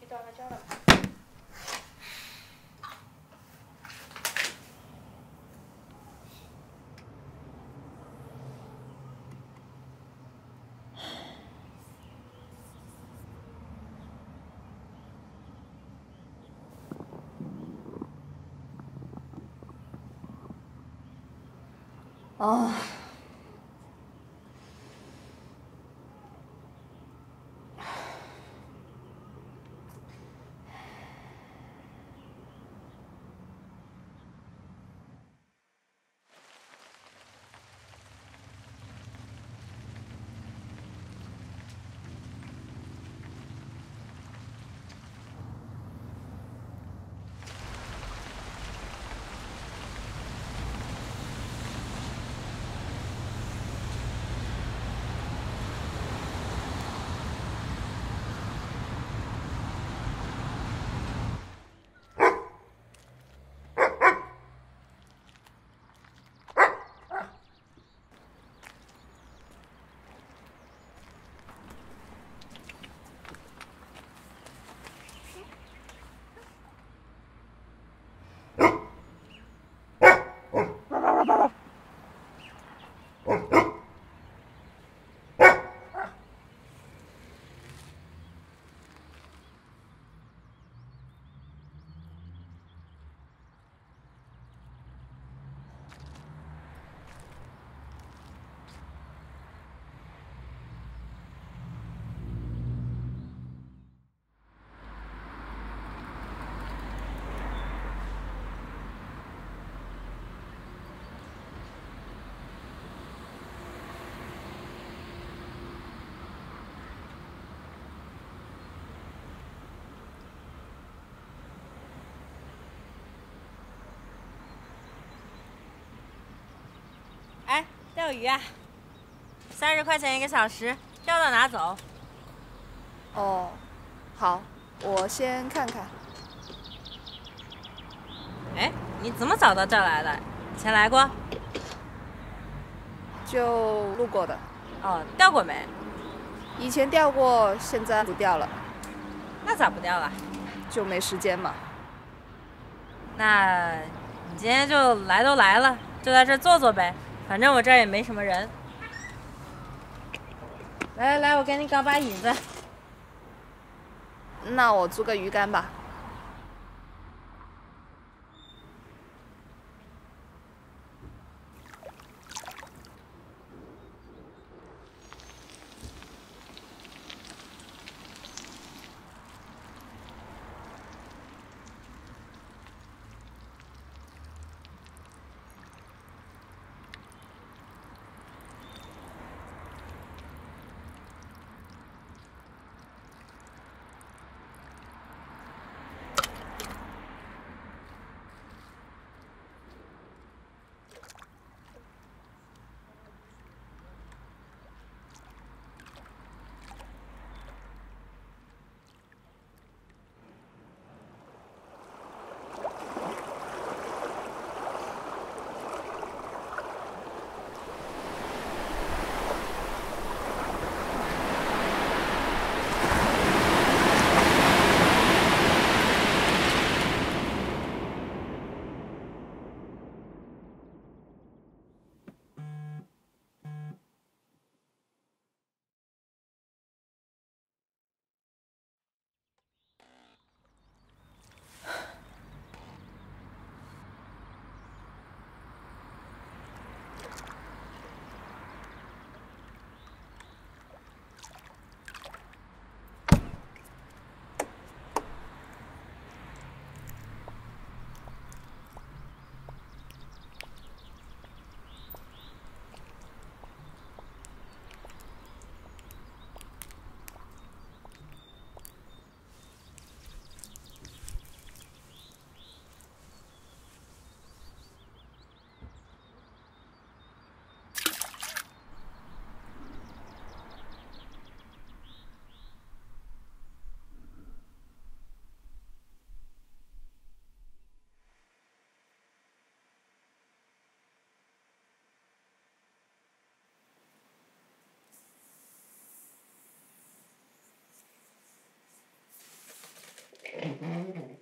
你到他家了哦，哎，钓鱼啊，三十块钱一个小时，钓到拿走。哦，好，我先看看。哎，你怎么找到这儿来的？以前来过？就路过的。哦，钓过没？以前钓过，现在不钓了。那咋不钓了？就没时间嘛。那，你今天就来都来了，就在这坐坐呗。反正我这儿也没什么人。来来来，我给你搞把椅子。那我租个鱼竿吧。Mm-hmm.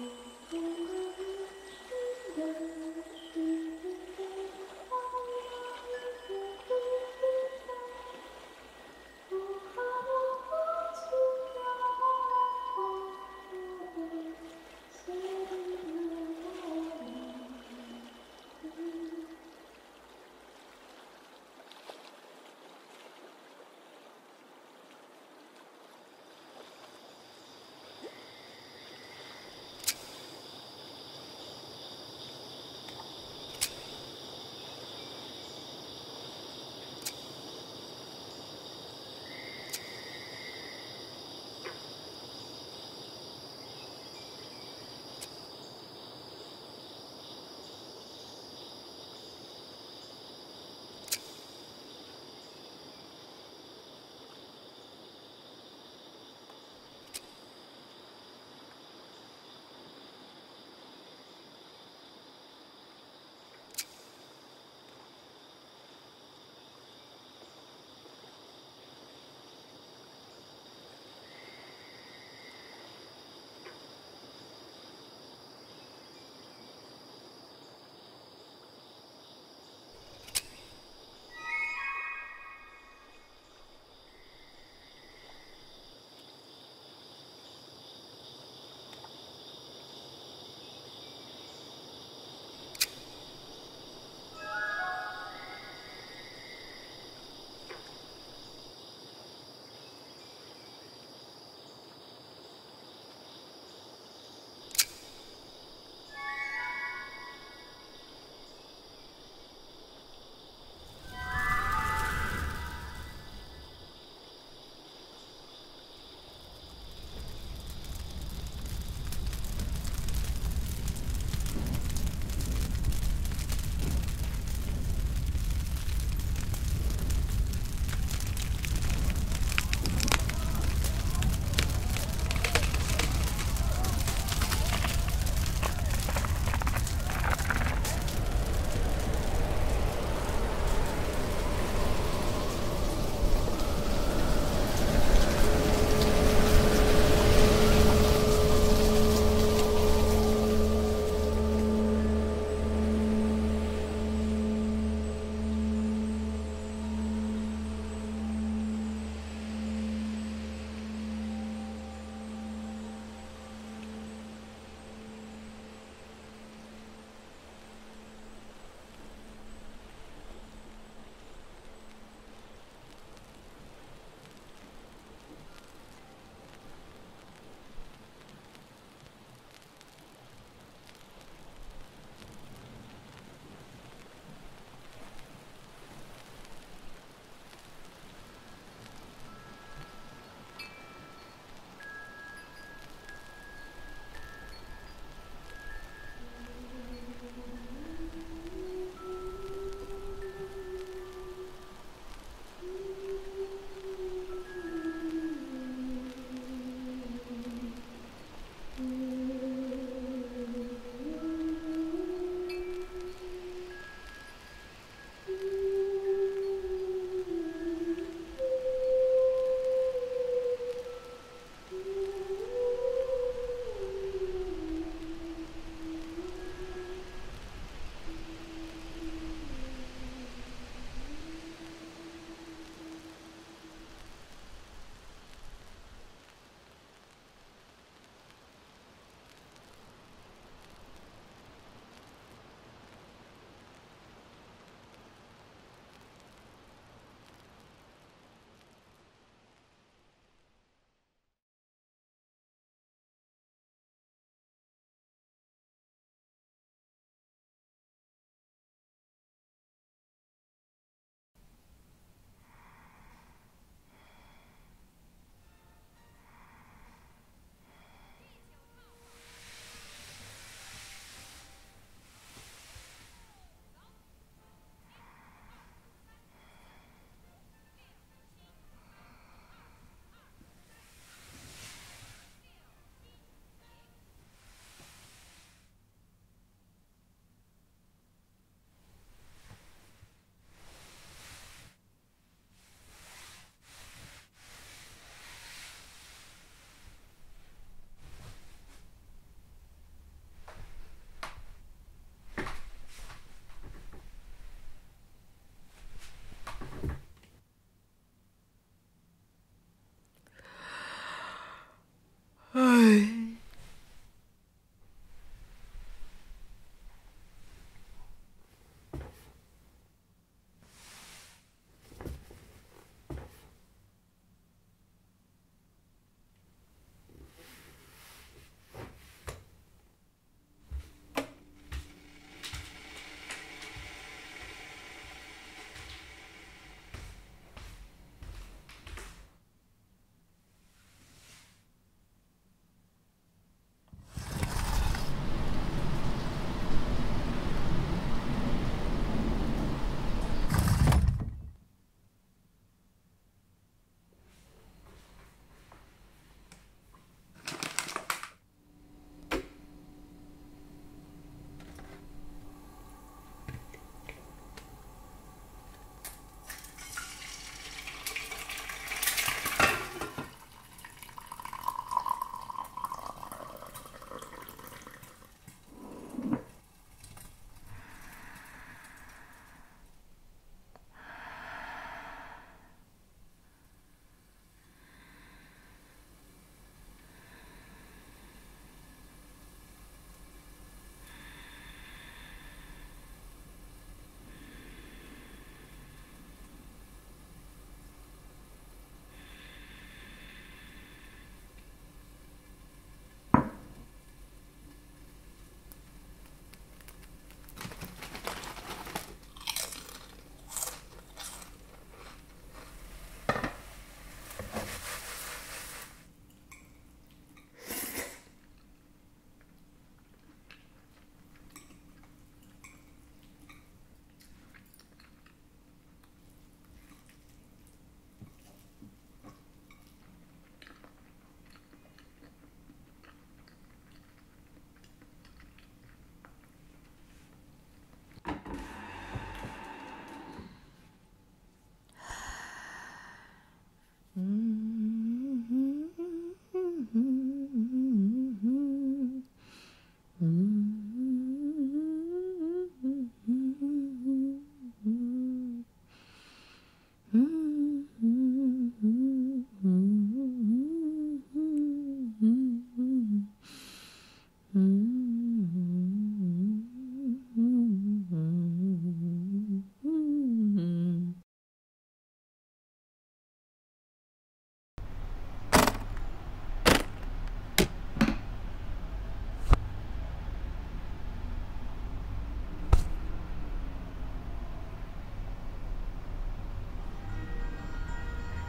Mm-hmm.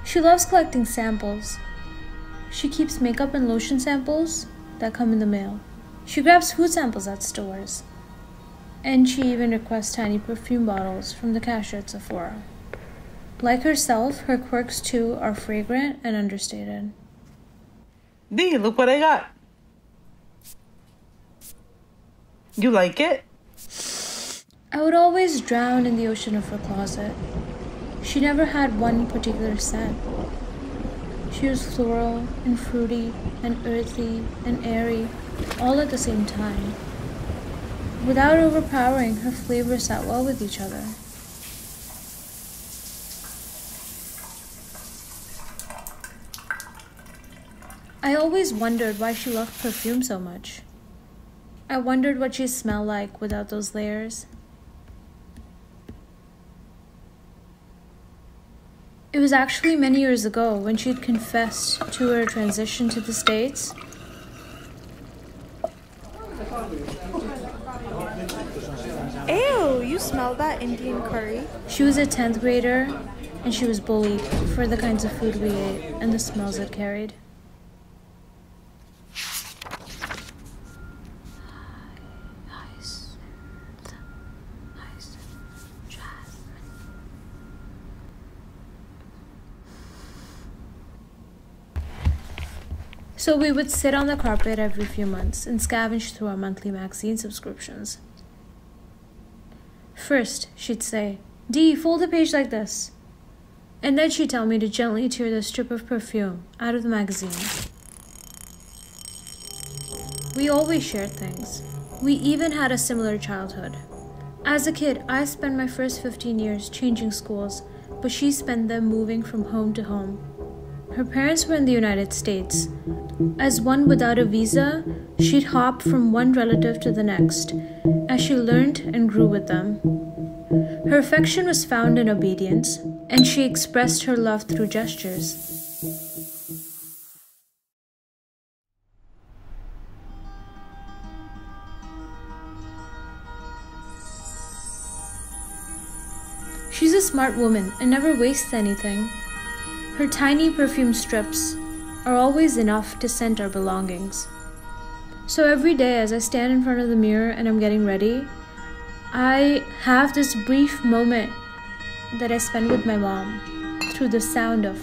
She loves collecting samples. She keeps makeup and lotion samples that come in the mail. She grabs food samples at stores. And she even requests tiny perfume bottles from the cashier at Sephora. Like herself, her quirks too are fragrant and understated. Dee, look what I got. You like it? I would always drown in the ocean of her closet. She never had one particular scent. She was floral and fruity and earthy and airy all at the same time. Without overpowering, her flavors sat well with each other. I always wondered why she loved perfume so much. I wondered what she smelled like without those layers. Was actually many years ago when she'd confessed to her transition to the States. Ew, you smell that Indian curry? She was a 10th grader and she was bullied for the kinds of food we ate and the smells it carried. So we would sit on the carpet every few months and scavenge through our monthly magazine subscriptions. First, she'd say, Dee, fold a page like this. And then she'd tell me to gently tear the strip of perfume out of the magazine. We always shared things. We even had a similar childhood. As a kid, I spent my first 15 years changing schools, but she spent them moving from home to home. Her parents were in the United States. As one without a visa, she'd hop from one relative to the next as she learned and grew with them. Her affection was found in obedience, and she expressed her love through gestures. She's a smart woman and never wastes anything. Her tiny perfume strips are always enough to scent our belongings. So every day, as I stand in front of the mirror and I'm getting ready, I have this brief moment that I spend with my mom through the sound of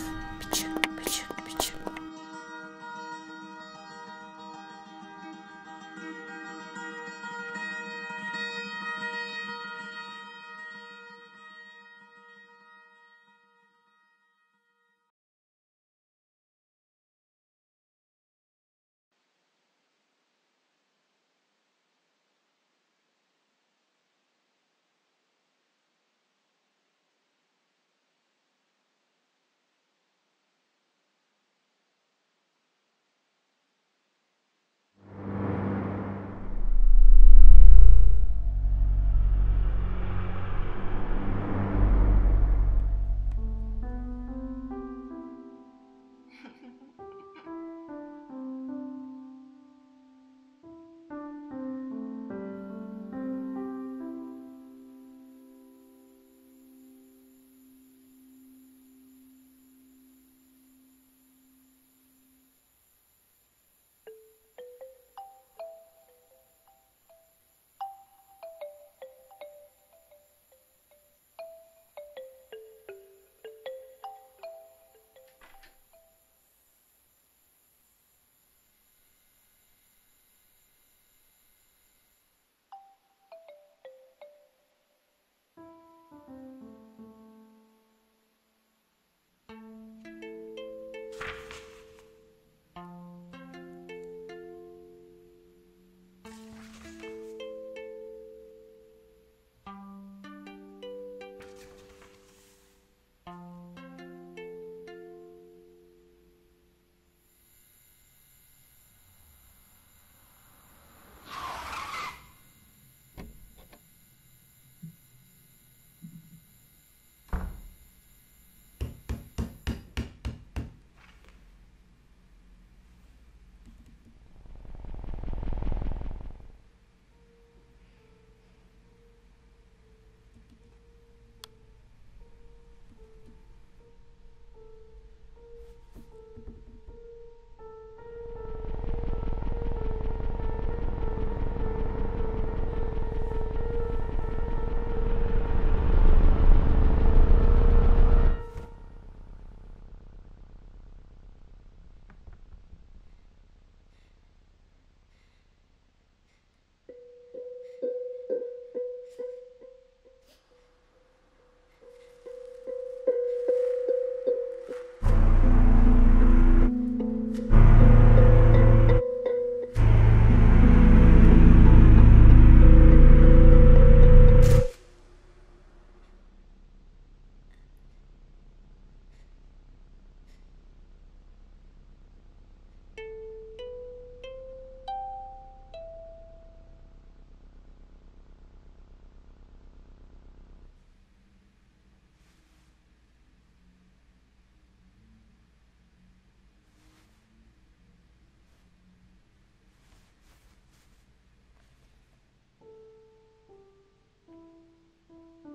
うん。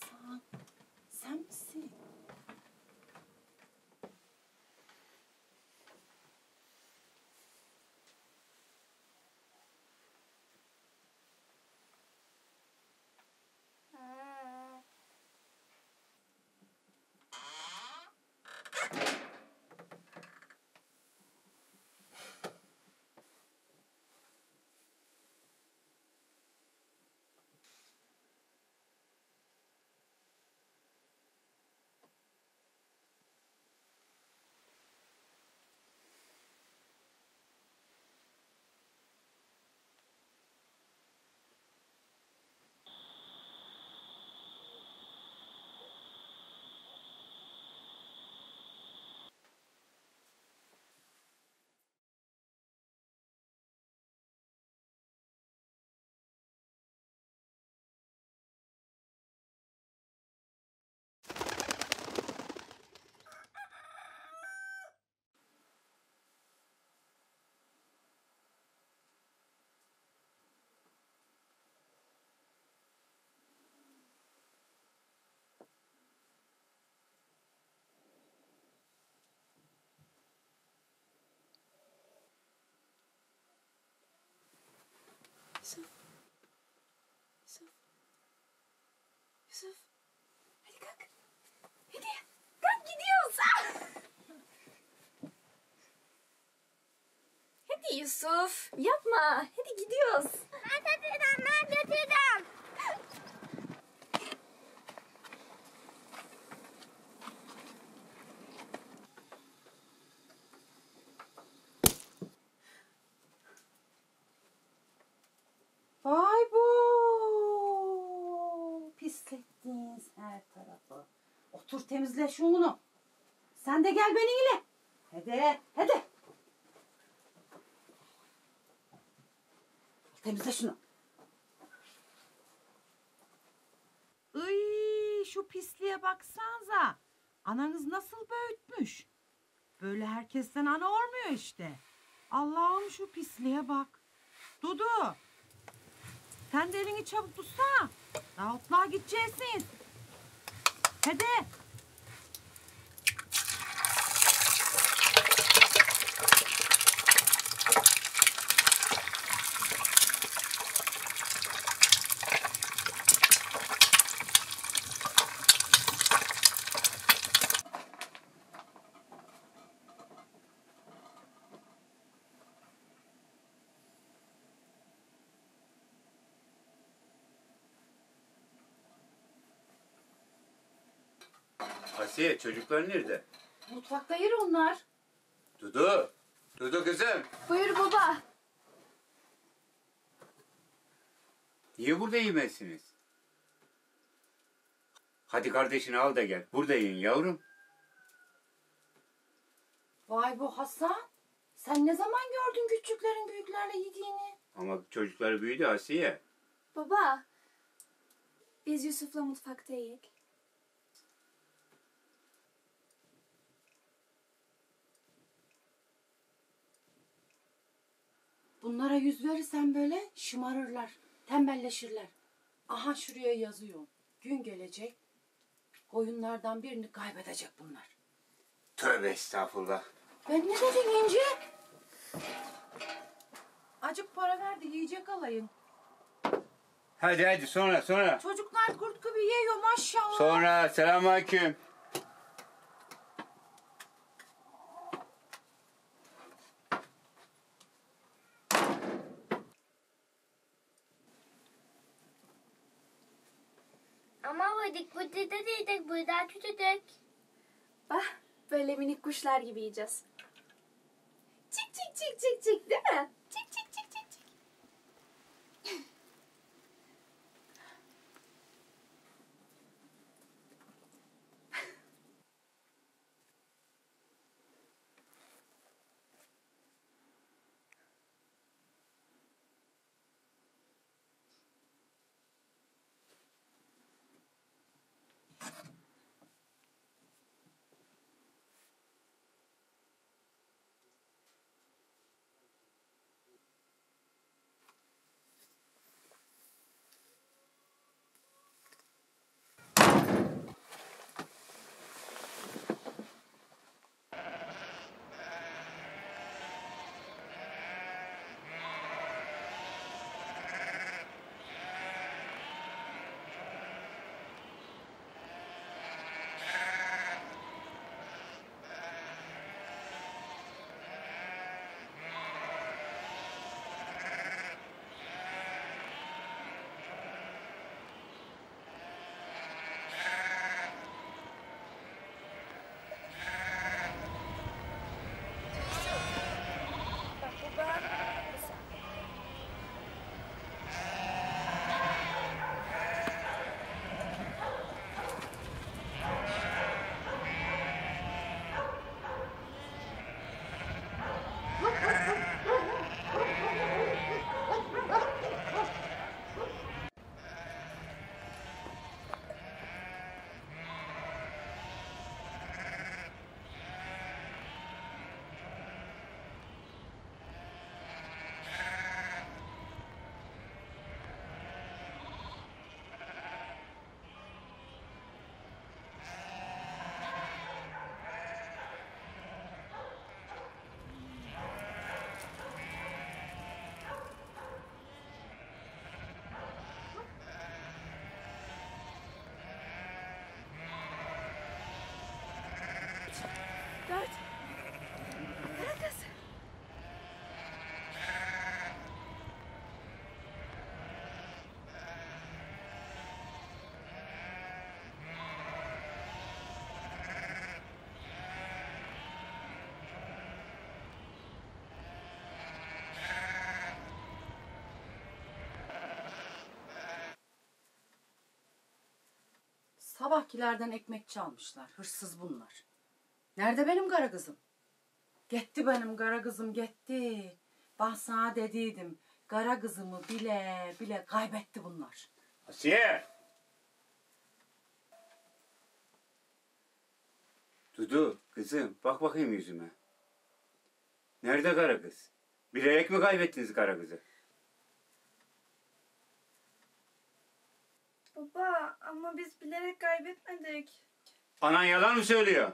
croissant, something. Ah. Yusuf. Hadi kalk. Hadi. Kalk gidiyoruz. Ah! Hadi Yusuf. Yapma. Hadi gidiyoruz. Ben götüreceğim. Ben götüreceğim. Vay bu. Pislettiniz her tarafı. Otur temizle şunu. Sen de gel benimle. Hadi, hadi. Temizle şunu. Iy, şu pisliğe baksanıza. Ananız nasıl büyütmüş. Böyle herkesten ana olmuyor işte. Allah'ım şu pisliğe bak. Dudu. Sen de elini çabuk tutsana. Daha otluğa gideceksiniz. Hadi. Asiye çocuklar nerede? Mutfakta yer onlar. Dudu. Dudu kızım. Buyur baba. Niye burada yemezsiniz? Hadi kardeşini al da gel. Burada yiyin yavrum. Vay bu Hasan. Sen ne zaman gördün küçüklerin büyüklerle yediğini? Ama çocuklar büyüdü Asiye. Baba. Biz Yusuf'la mutfakta yiyek. Bunlara yüz verirsen böyle şımarırlar, tembelleşirler. Aha şuraya yazıyor. Gün gelecek, koyunlardan birini kaybedecek bunlar. Tövbe estağfurullah. Ben ne dedim İnci? Acık para verdi yiyecek alayım. Hadi hadi sonra sonra. Çocuklar kurt gibi yiyor maşallah. Sonra selamünaleyküm. Ama buyduk burada değildik. Burada küçücük. Bak böyle minik kuşlar gibi yiyeceğiz. Çık çık çık çık çık değil mi? Sabahkilerden ekmek çalmışlar. Hırsız bunlar. Nerede benim kara kızım? Gitti benim kara kızım gitti. Ben sana dediydim. Kara kızımı bile bile kaybetti bunlar. Asiye! Dudu, kızım bak bakayım yüzüme. Nerede kara kız? Bilerek mi kaybettiniz kara kızı? Baba ama biz bilerek kaybetmedik. Anan yalan mı söylüyor?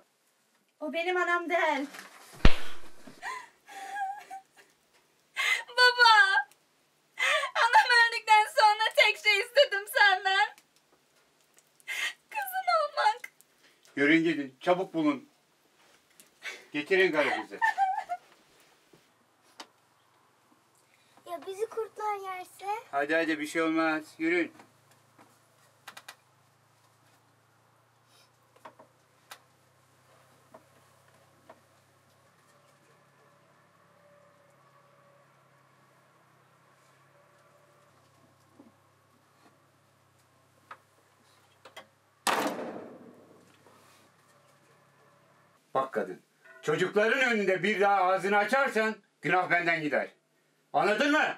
O benim anam değil. Baba! Anam öldükten sonra tek şey istedim senden. Kızın olmak. Yürüyün gidin, çabuk bulun. Getirin kızı. Ya bizi kurtlar yerse? Hadi hadi bir şey olmaz, yürüyün. Bak kadın, çocukların önünde bir daha ağzını açarsan günah benden gider. Anladın mı?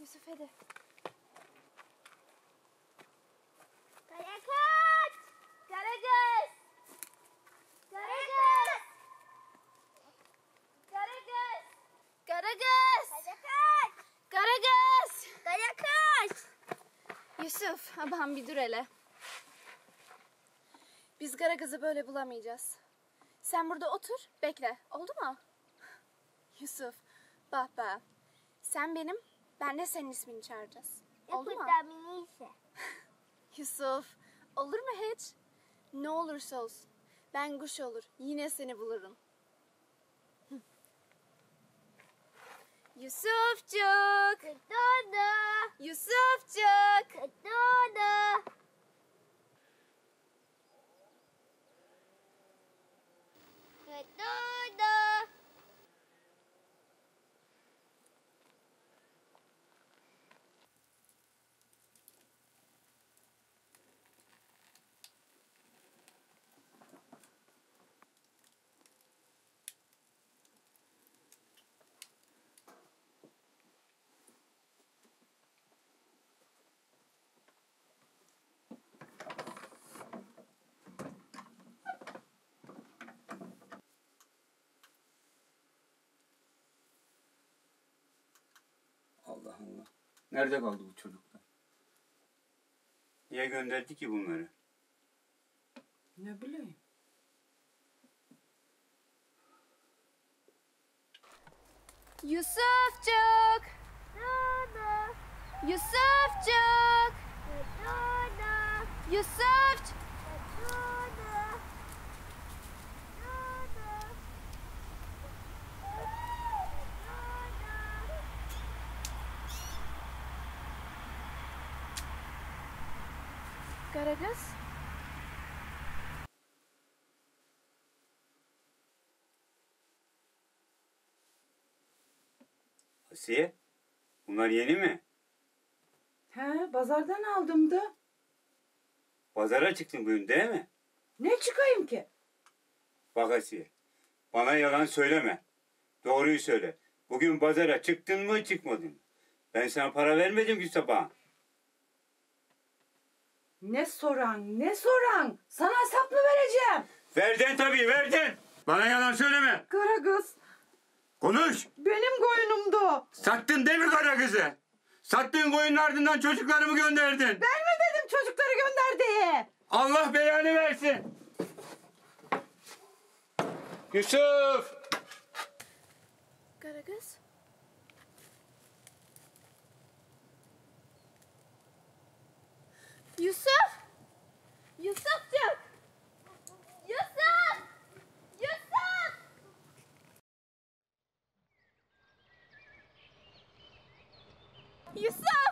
Yusuf hadi. Karakat! Karagöz! Karagöz! Karagöz! Karagöz! Karakat! Karagöz! Karakat! Yusuf, abam bir dur hele. Biz kara kızı böyle bulamayacağız. Sen burada otur, bekle. Oldu mu? Yusuf, bak. Sen benim, ben de senin ismini çağıracağız. Oldu mu? Yusuf, olur mu hiç? Ne olursa olsun. Ben kuş olur, yine seni bulurum. Yusufcuk! Dodo! Yusufcuk! Dodo! Dodo! Nerede kaldı bu çocuklar? Niye gönderdi ki bunları? Ne bileyim. Yusufcuk! Dodo! Yusufcuk! Karagöz? Asiye, bunlar yeni mi? He, pazardan aldım da. Pazara çıktın bugün değil mi? Ne çıkayım ki? Bak Asiye, bana yalan söyleme. Doğruyu söyle. Bugün pazara çıktın mı çıkmadın mı? Ben sana para vermedim ki sabah. Ne soran, ne soran? Sana hesap mı vereceğim? Verdin tabii verdin. Bana yalan söyleme. Kara kız, Konuş. benim koyunumdu. Sattın değil mi kara kızı? Sattığın koyunun ardından çocuklarımı gönderdin. Ben mi dedim çocukları gönder diye? Allah belanı versin. Yusuf. Karagöz? Yusuf! Yusufcuk! Yusuf! Yusuf! Yusuf!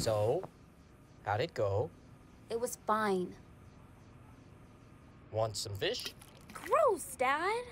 So, how'd it go? It was fine. Want some fish? Gross, Dad.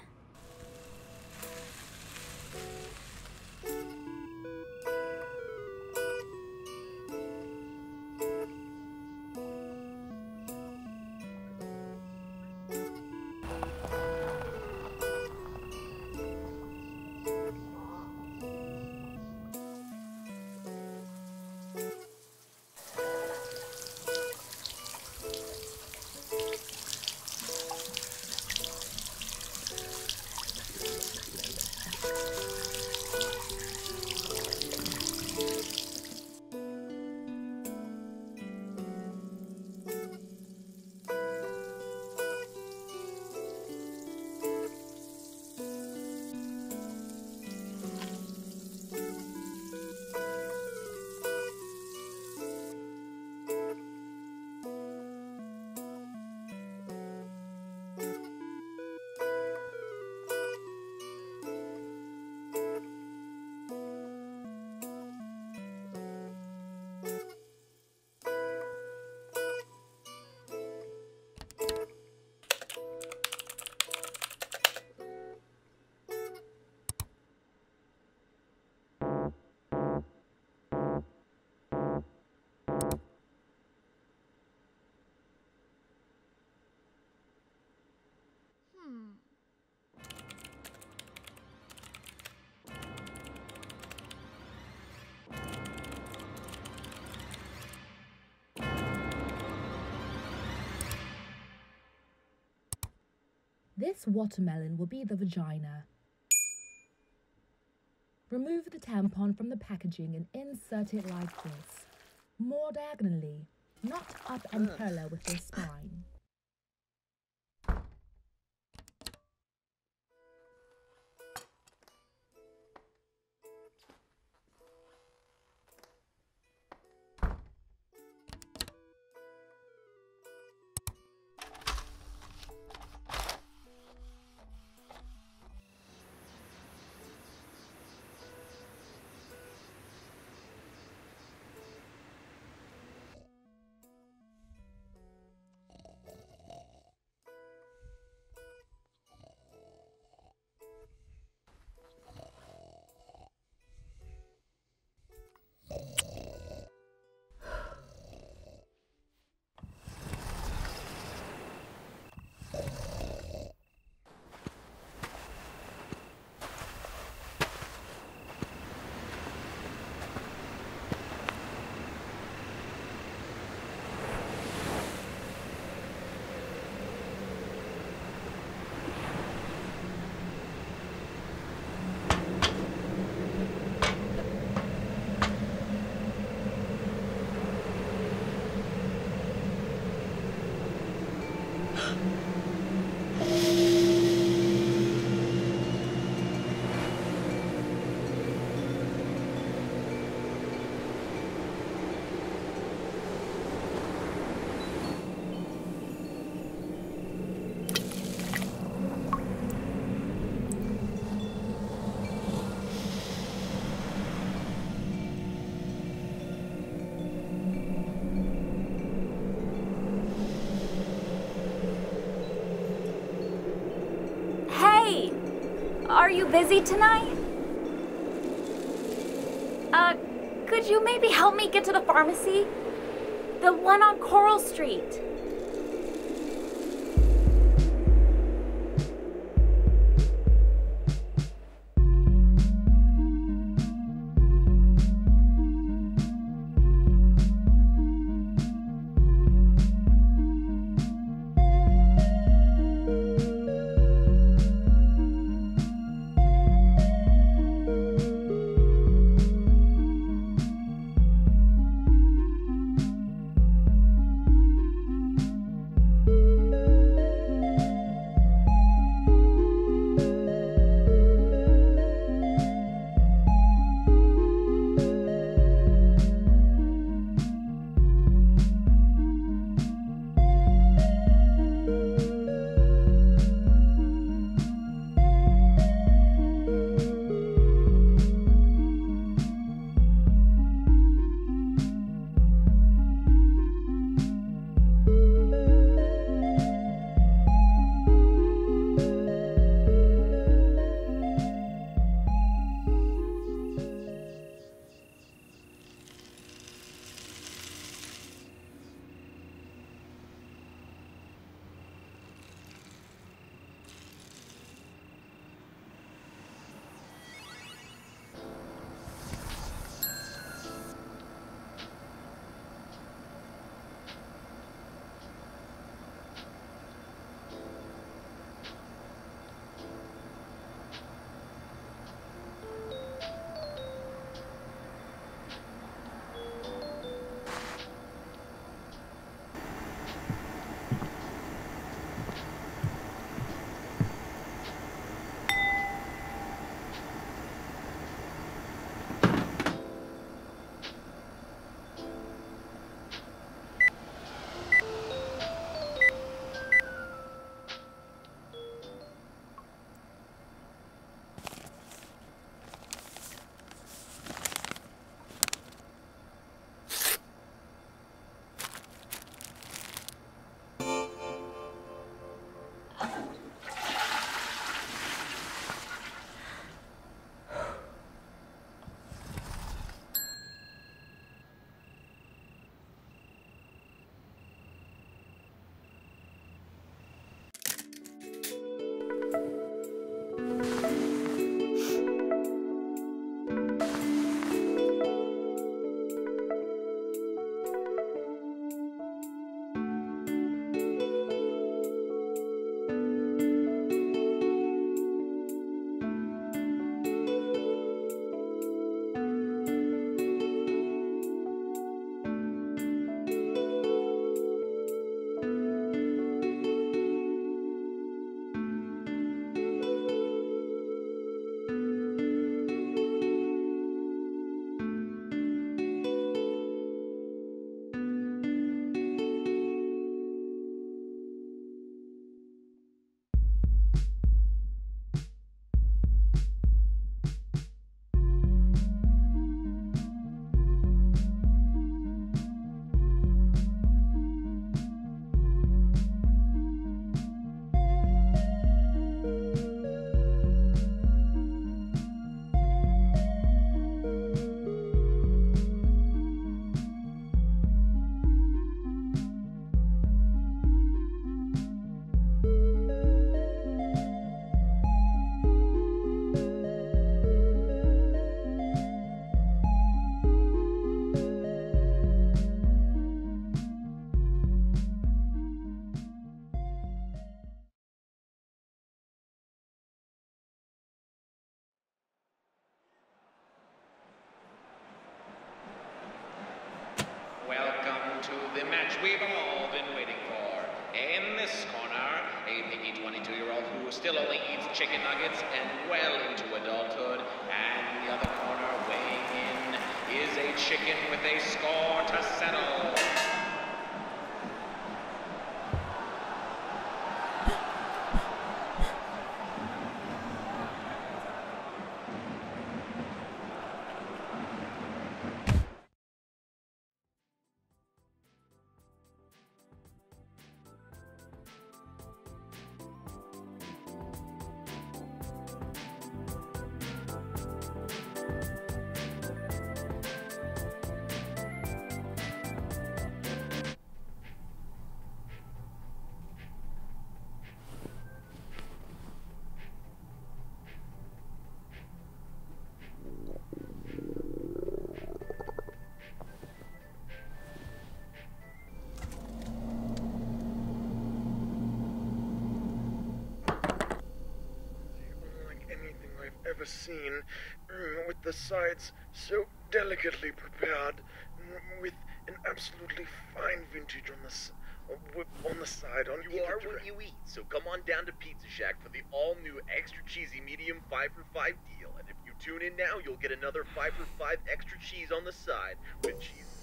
This watermelon will be the vagina. Remove the tampon from the packaging and insert it like this. More diagonally, not up and parallel with the spine. Busy tonight? Uh, could you maybe help me get to the pharmacy? The one on Coral Street. To the match we've all been waiting for. In this corner, a piggy 22 year old who still only eats chicken nuggets and well into adulthood. And the other corner, weighing in, is a chicken with a score to settle. Seen, mm, with the sides so delicately prepared, mm, with an absolutely fine vintage on the s- on the side. On You are what you eat, so come on down to Pizza Shack for the all-new extra cheesy medium 5 for 5 deal. And if you tune in now, you'll get another 5 for 5 extra cheese on the side with cheese.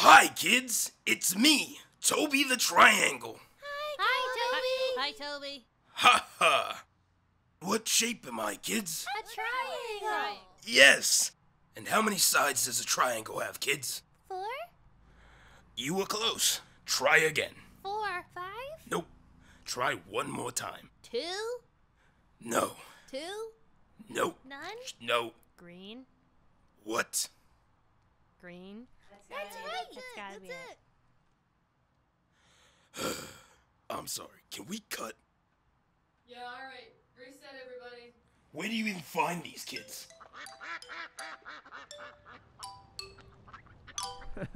Hi, kids. It's me, Toby the Triangle. Hi, Toby. Hi, Toby. Ha ha. What shape am I, kids? A triangle. Yes. And how many sides does a triangle have, kids? Four, You were close. Try again. four, five, Nope. Try one more time. Two, No. two, Nope. none. No. Green, What? green. That's right. That's gotta be it. I'm sorry. Can we cut? Yeah, alright. Reset, everybody. Where do you even find these kids?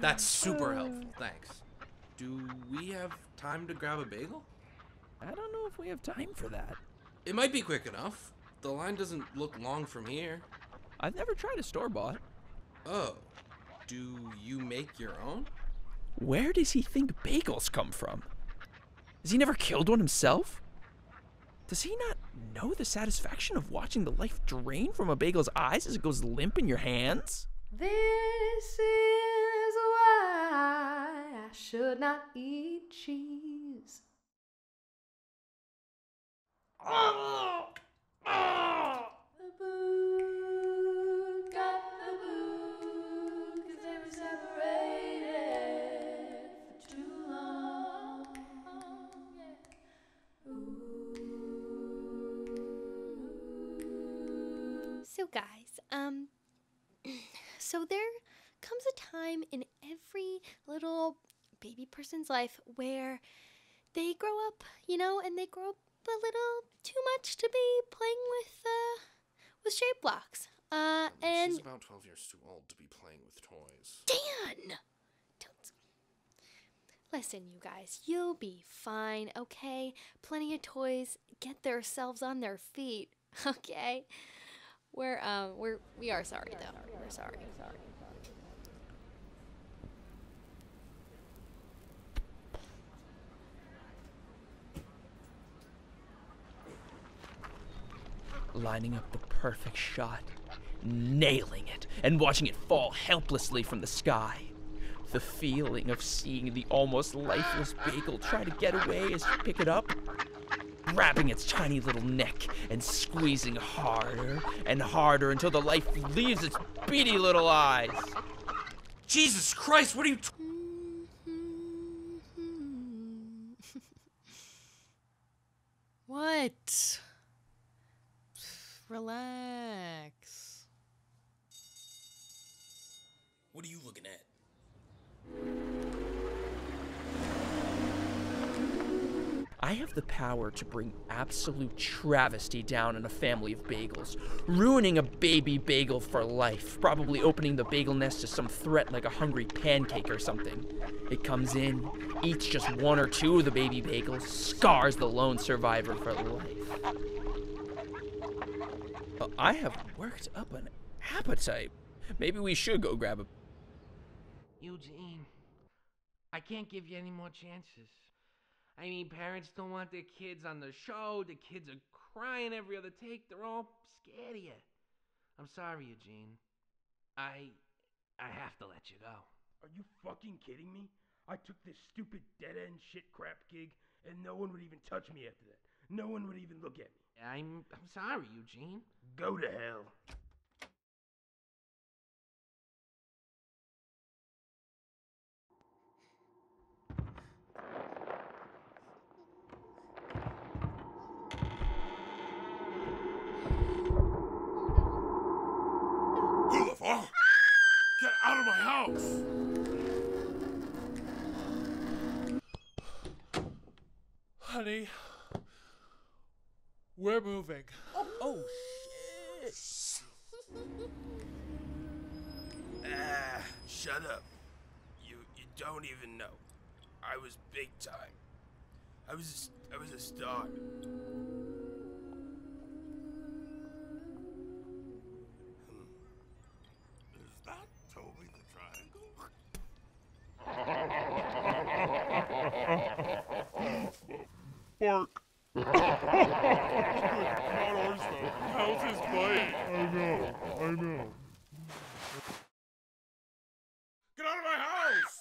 That's super uh. helpful. Thanks. Do we have time to grab a bagel? I don't know if we have time for that. It might be quick enough. The line doesn't look long from here. I've never tried a store bought. Oh. Do you make your own? Where does he think bagels come from? Has he never killed one himself? Does he not know the satisfaction of watching the life drain from a bagel's eyes as it goes limp in your hands? This is why I should not eat cheese. The So, guys, um, so there comes a time in every little baby person's life where they grow up, you know, and they grow up a little too much to be playing with, uh, with shape blocks. Uh, and She's about 12 years too old to be playing with toys. Dan! Don't. Listen, you guys, you'll be fine, okay? Plenty of toys get themselves on their feet, okay? We're, um, we're, we are sorry, though. We're sorry. Sorry. Lining up the perfect shot, nailing it, and watching it fall helplessly from the sky. The feeling of seeing the almost lifeless bagel try to get away as you pick it up, grabbing its tiny little neck and squeezing harder and harder until the life leaves its beady little eyes. Jesus Christ, what are you. T- What? Relax. what are you looking at? I have the power to bring absolute travesty down on a family of bagels, ruining a baby bagel for life, probably opening the bagel nest to some threat like a hungry pancake or something. It comes in, eats just one or two of the baby bagels, scars the lone survivor for life. Uh, I have worked up an appetite. Maybe we should go grab a. Eugene, I can't give you any more chances. I mean, parents don't want their kids on the show. The kids are crying every other take. They're all scared of you. I'm sorry, Eugene. I I have to let you go. Are you fucking kidding me? I took this stupid dead end shit crap gig and no one would even touch me after that. No one would even look at me. I'm I'm sorry, Eugene. Go to hell. House! Honey, we're moving. Oh, shit. Ah, shut up. You you don't even know. I was big time. I was a, I was a star. Bark. Not ours, though. How's his bite? I know. I know. Get out of my house!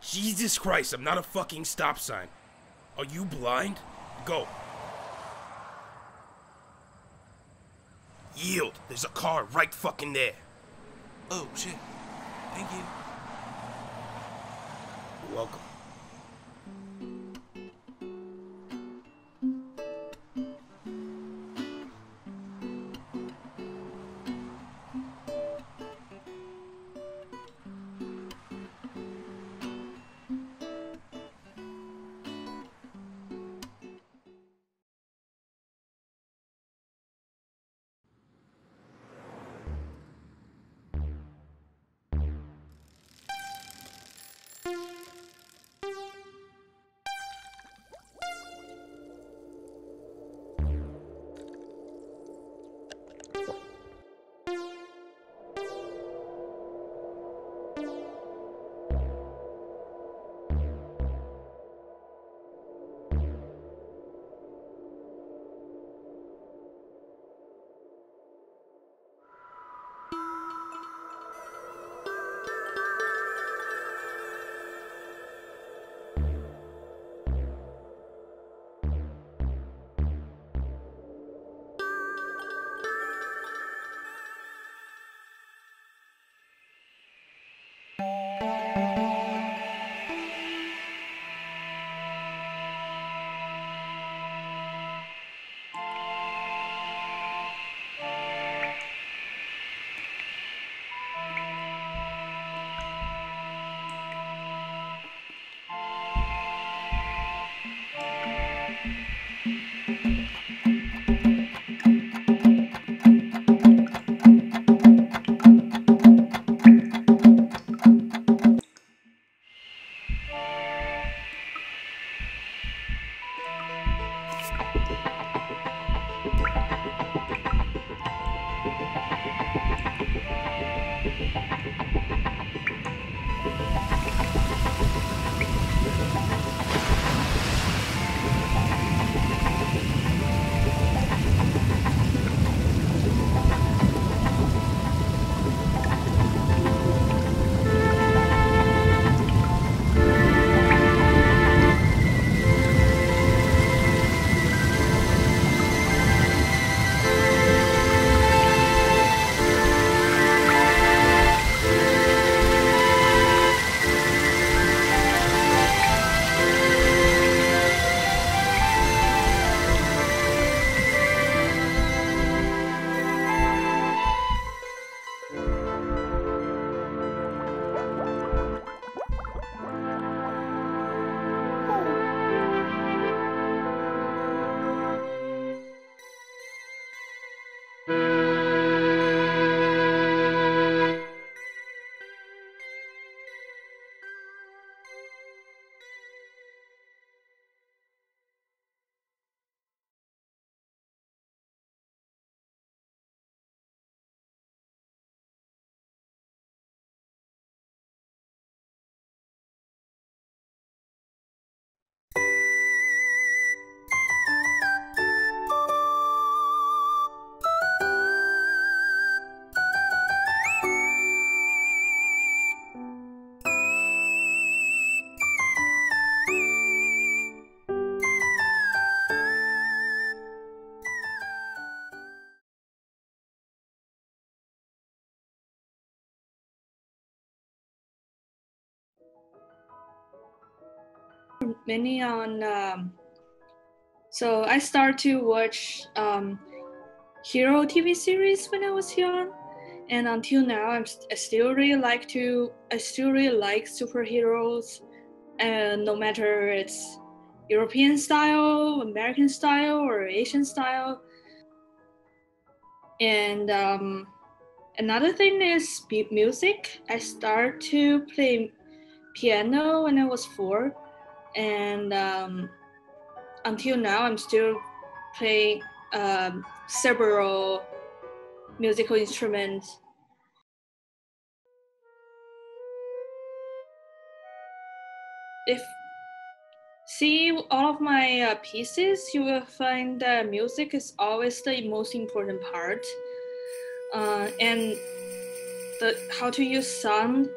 Jesus Christ, I'm not a fucking stop sign. Are you blind? Go. Yield. There's a car right fucking there. Oh, shit. Thank you. Welcome. Many on. Um, so I started to watch um, hero TV series when I was young, and until now, I'm st- I still really like to. I still really like superheroes, and no matter it's European style, American style, or Asian style. And um, another thing is mu- music. I start to play piano when I was four, and um, until now, I'm still playing um, several musical instruments. If see all of my uh, pieces, you will find that music is always the most important part, uh, and the how to use sound,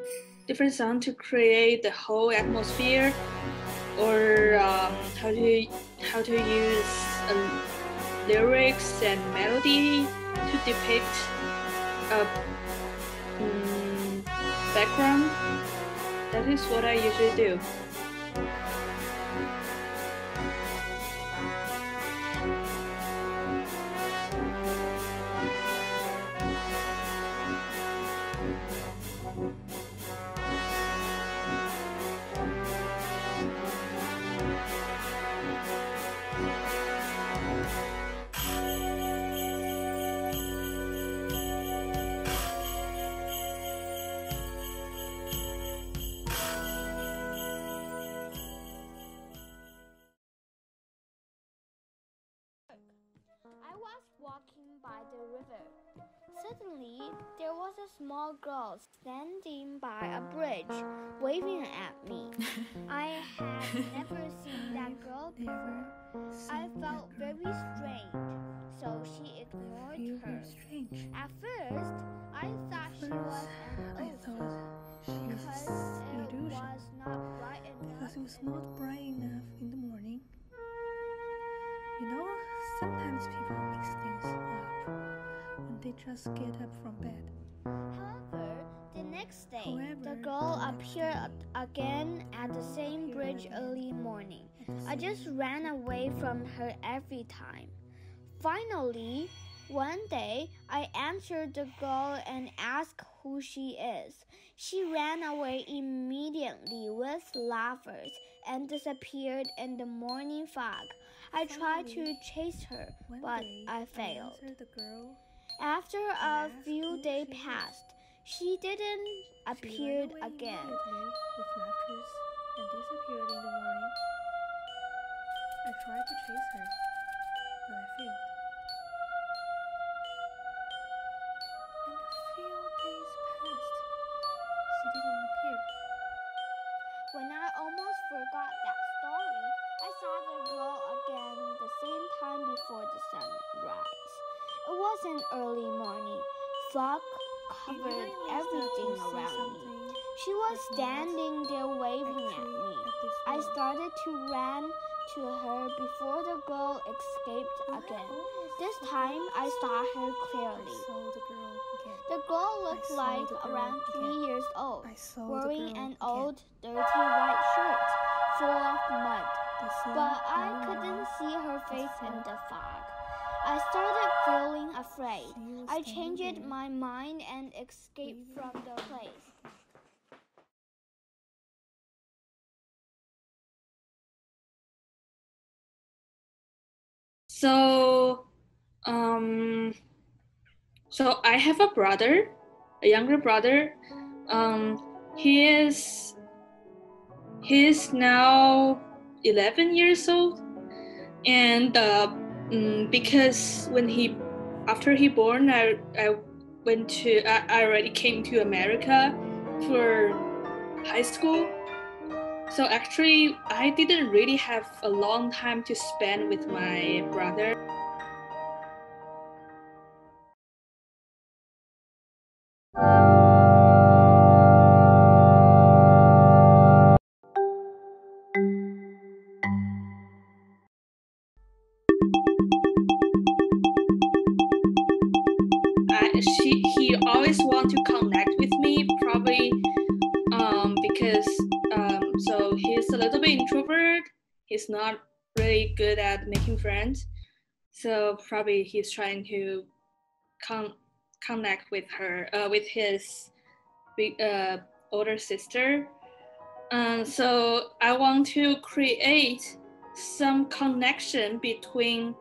different sound to create the whole atmosphere, or um, how to how to use um, lyrics and melody to depict a mm, background. That is what I usually do. There was a small girl standing by a bridge, waving at me. I had never seen that girl before. I felt very strange, so she ignored her. At first, I thought she was an oath because it was not bright enough. Because it was not bright enough in the morning. You know, sometimes people mix things up they just get up from bed. However, the next day, the girl appeared a- again at the same bridge early morning. I just ran away from her every time. Finally, one day, I answered the girl and asked who she is. She ran away immediately with laughers and disappeared in the morning fog. I tried to chase her, but I failed. The girl After a few days passed, she didn't appear again. with laughters and disappeared in the morning. I tried to chase her, Fog covered everything around me. She was standing there waving at me. I started to run to her before the girl escaped again. This time I saw her clearly. The girl looked like around three years old, wearing an old, dirty white shirt full of mud. But I couldn't see her face in the fog. I started feeling afraid. Was I changed there, my mind and escaped from the place. So, um, so I have a brother, a younger brother. Um, he is he is now 11 years old, and uh, mm, because when he after he born, I I went to I, I already came to America for high school. So actually, I didn't really have a long time to spend with my brother. He's not really good at making friends. So probably he's trying to con- connect with her, uh, with his big, uh, older sister. Um, so I want to create some connection between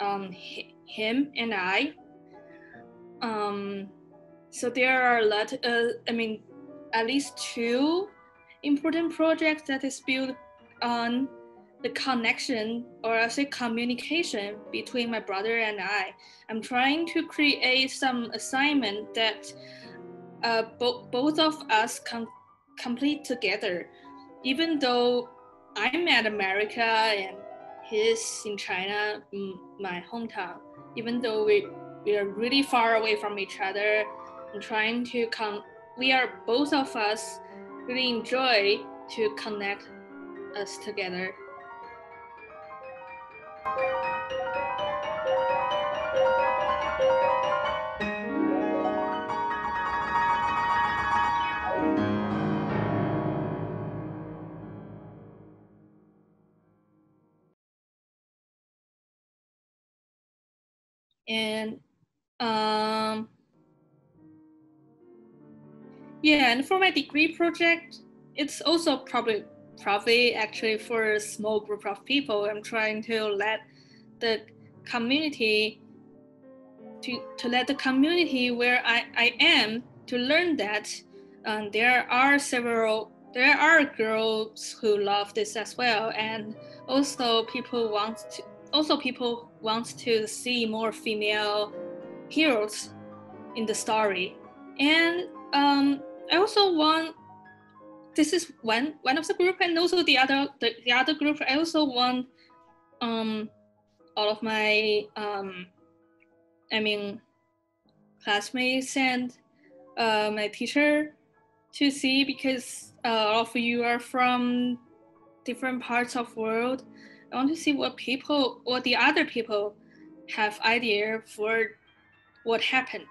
um, hi- him and I. Um, so there are a lot. Uh, I mean, at least two important projects that is built on the connection or I say communication between my brother and I. I'm trying to create some assignment that uh, bo- both of us can complete together, even though I'm at America and he's in China, my hometown. Even though we we are really far away from each other, I'm trying to come. We are both of us really enjoy to connect us together. and um yeah and for my degree project it's also probably probably actually for a small group of people i'm trying to let the community to, to let the community where I, I am to learn that um, there are several there are girls who love this as well. And also people want to also people want to see more female heroes in the story. And um, i also want this is one one of the group and also the other the, the other group i also want um, all of my um, i mean classmates and uh, my teacher to see because uh, all of you are from different parts of world I want to see what people, what the other people have idea for what happened.